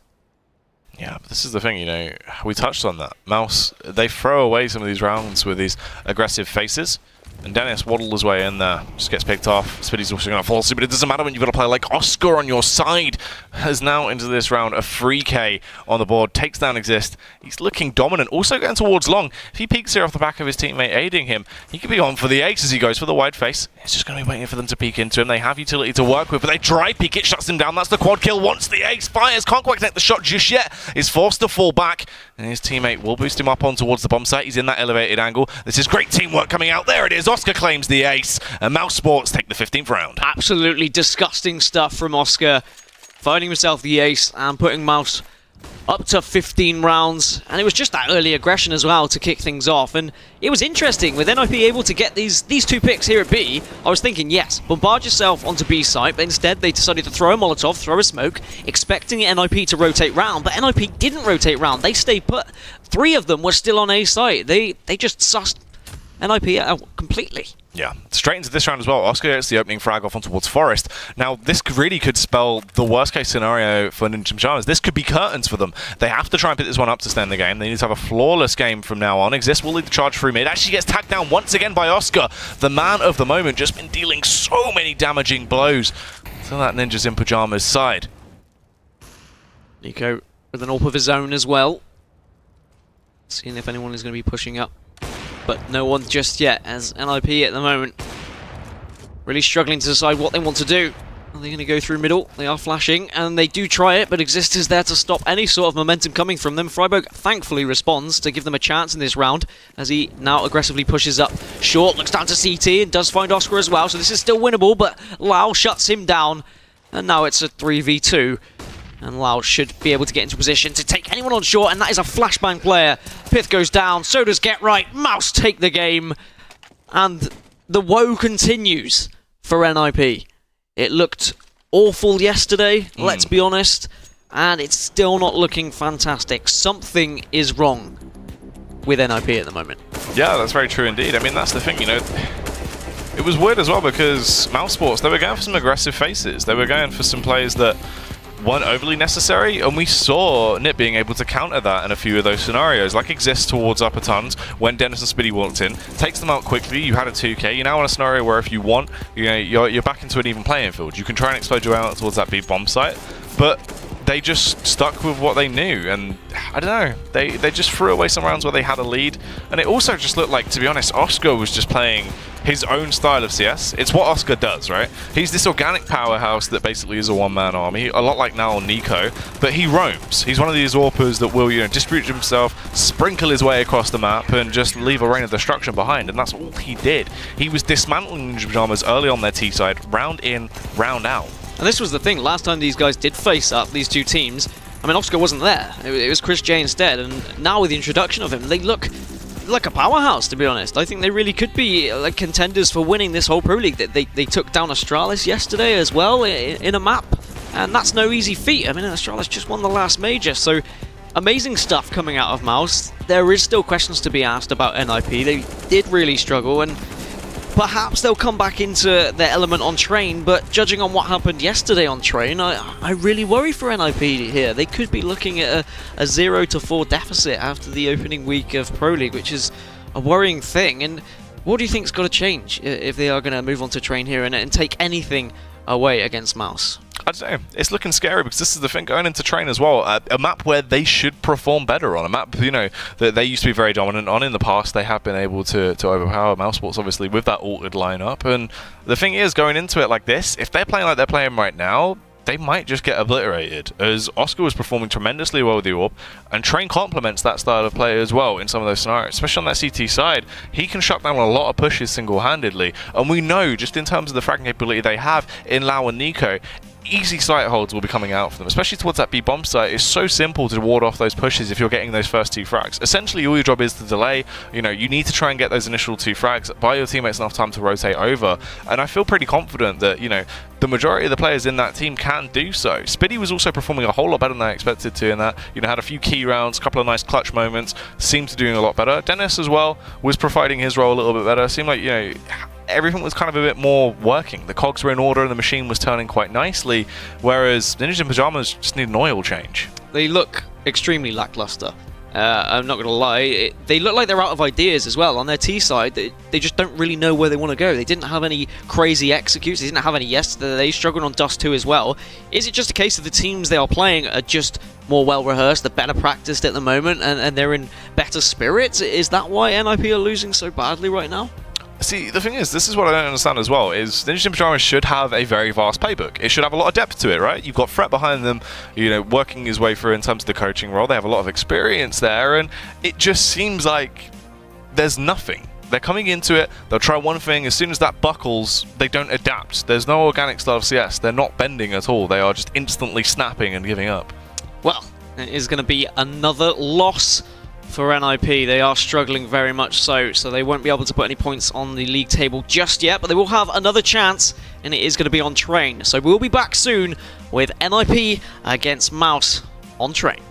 Yeah, but this is the thing, you know, we touched on that. Mouse, they throw away some of these rounds with these aggressive faces. And Dennis waddled his way in there, just gets picked off. Spiidi's also going to fall but it doesn't matter when you've got a player like Oscar on your side. Has now into this round a free K on the board, takes down Exist. He's looking dominant, also going towards Long. If he peeks here off the back of his teammate aiding him, he could be on for the ace as he goes for the wide face. He's just going to be waiting for them to peek into him. They have utility to work with, but they try peek, it shuts him down. That's the quad kill. Once the ace fires, can't quite connect the shot just yet. Is forced to fall back, and his teammate will boost him up on towards the bomb site. He's in that elevated angle. This is great teamwork coming out. There it is. Oscar claims the ace, and Mouse Sports take the 15th round. Absolutely disgusting stuff from Oscar. Finding himself the ace and putting Mouse up to 15 rounds. And it was just that early aggression as well to kick things off. And it was interesting with NIP able to get these, these two picks here at B. I was thinking, yes, bombard yourself onto B site. But instead, they decided to throw a Molotov, throw a smoke, expecting NIP to rotate round. But NIP didn't rotate round. They stayed put. Three of them were still on A site. They, they just sussed NIP out completely. Yeah, straight into this round as well. Oscar gets the opening frag off on towards Forest. Now, this really could spell the worst case scenario for Ninja Pajamas. This could be curtains for them. They have to try and pick this one up to stay in the game. They need to have a flawless game from now on. Exist will lead the charge through mid. Actually gets tagged down once again by Oscar. The man of the moment, just been dealing so many damaging blows to that Ninjas in Pajamas side. NiKo with an AWP of his own as well. Seeing if anyone is going to be pushing up. But no one just yet, as NIP at the moment really struggling to decide what they want to do. Are they going to go through middle? They are flashing, and they do try it, but Xizt is there to stop any sort of momentum coming from them. friberg thankfully responds to give them a chance in this round, as he now aggressively pushes up short, looks down to CT, and does find oskar as well, so this is still winnable, but loWel shuts him down, and now it's a 3v2. And loWel should be able to get into position to take anyone on short, and that is a flashbang player. pyth goes down, so does GeT_RiGhT. Mouse take the game, and the woe continues for NIP. It looked awful yesterday, mm. let's be honest, and it's still not looking fantastic. Something is wrong with NIP at the moment. Yeah, that's very true indeed. I mean, that's the thing, you know. It was weird as well because Mousesports, they were going for some aggressive faces. They were going for some players that weren't overly necessary, and we saw NiP being able to counter that in a few of those scenarios, like Xizt towards upper tons when denis and Spiidi walked in, takes them out quickly, you had a 2k, you're now in a scenario where if you want, you know, you're, you're back into an even playing field. You can try and explode your way out towards that B bomb site, but they just stuck with what they knew, and I don't know, they, they just threw away some rounds where they had a lead, and it also just looked like, to be honest, oskar was just playing his own style of CS. It's what oskar does, right? He's this organic powerhouse that basically is a one-man army, a lot like now NiKo, but he roams. He's one of these AWPers that will, you know, distribute himself, sprinkle his way across the map, and just leave a rain of destruction behind, and that's all he did. He was dismantling Ninja Pyjamas early on their T side, round in, round out. And this was the thing, last time these guys did face up, these two teams, I mean, oskar wasn't there. It was chrisJ instead, and now with the introduction of him, they look like a powerhouse, to be honest. I think they really could be like contenders for winning this whole Pro League. They, they, they took down Astralis yesterday as well in, in a map, and that's no easy feat. I mean, Astralis just won the last major, so amazing stuff coming out of Mouse. There is still questions to be asked about NIP. They did really struggle, and Perhaps they'll come back into their element on train, but judging on what happened yesterday on train, I, I really worry for NIP here. They could be looking at a, a 0 to 4 deficit after the opening week of Pro League, which is a worrying thing. And what do you think's got to change if they are going to move on to train here and, and take anything away against Mouse? I don't know. It's looking scary because this is the thing going into train as well. Uh, a map where they should perform better on. A map, you know, that they used to be very dominant on in the past. They have been able to, to overpower Mousesports, obviously, with that altered lineup. And the thing is, going into it like this, if they're playing like they're playing right now, they might just get obliterated, as oskar was performing tremendously well with the AWP, and Train complements that style of play as well in some of those scenarios, especially on that CT side. He can shut down a lot of pushes single-handedly, and we know, just in terms of the fragging capability they have in loWel and NiKo, easy site holds will be coming out for them, especially towards that B bomb site. It's so simple to ward off those pushes if you're getting those first two frags. Essentially, all your job is to delay. You know, you need to try and get those initial two frags, buy your teammates enough time to rotate over. And I feel pretty confident that, you know, the majority of the players in that team can do so. Spiidi was also performing a whole lot better than I expected to in that, you know, had a few key rounds, a couple of nice clutch moments, seemed to doing a lot better. denis as well was providing his role a little bit better. Seemed like, you know, everything was kind of a bit more working. The cogs were in order and the machine was turning quite nicely, whereas Ninjas in Pyjamas just need an oil change. They look extremely lackluster. Uh, I'm not going to lie, it, they look like they're out of ideas as well. On their T side, they, they just don't really know where they want to go. They didn't have any crazy executes, they didn't have any yesterday. They struggled on Dust 2 as well. Is it just a case of the teams they are playing are just more well rehearsed, they're better practiced at the moment, and, and they're in better spirits? Is that why NIP are losing so badly right now? See, the thing is, this is what I don't understand as well, is Ninja in Pyjamas should have a very vast playbook. It should have a lot of depth to it, right? You've got THREAT behind them, you know, working his way through in terms of the coaching role. They have a lot of experience there, and it just seems like there's nothing. They're coming into it, they'll try one thing, as soon as that buckles, they don't adapt. There's no organic style of CS. They're not bending at all. They are just instantly snapping and giving up. Well, it is going to be another loss for NIP. They are struggling very much so, so they won't be able to put any points on the league table just yet, but they will have another chance, and it is going to be on Train. So we'll be back soon with NIP against Mouse on Train.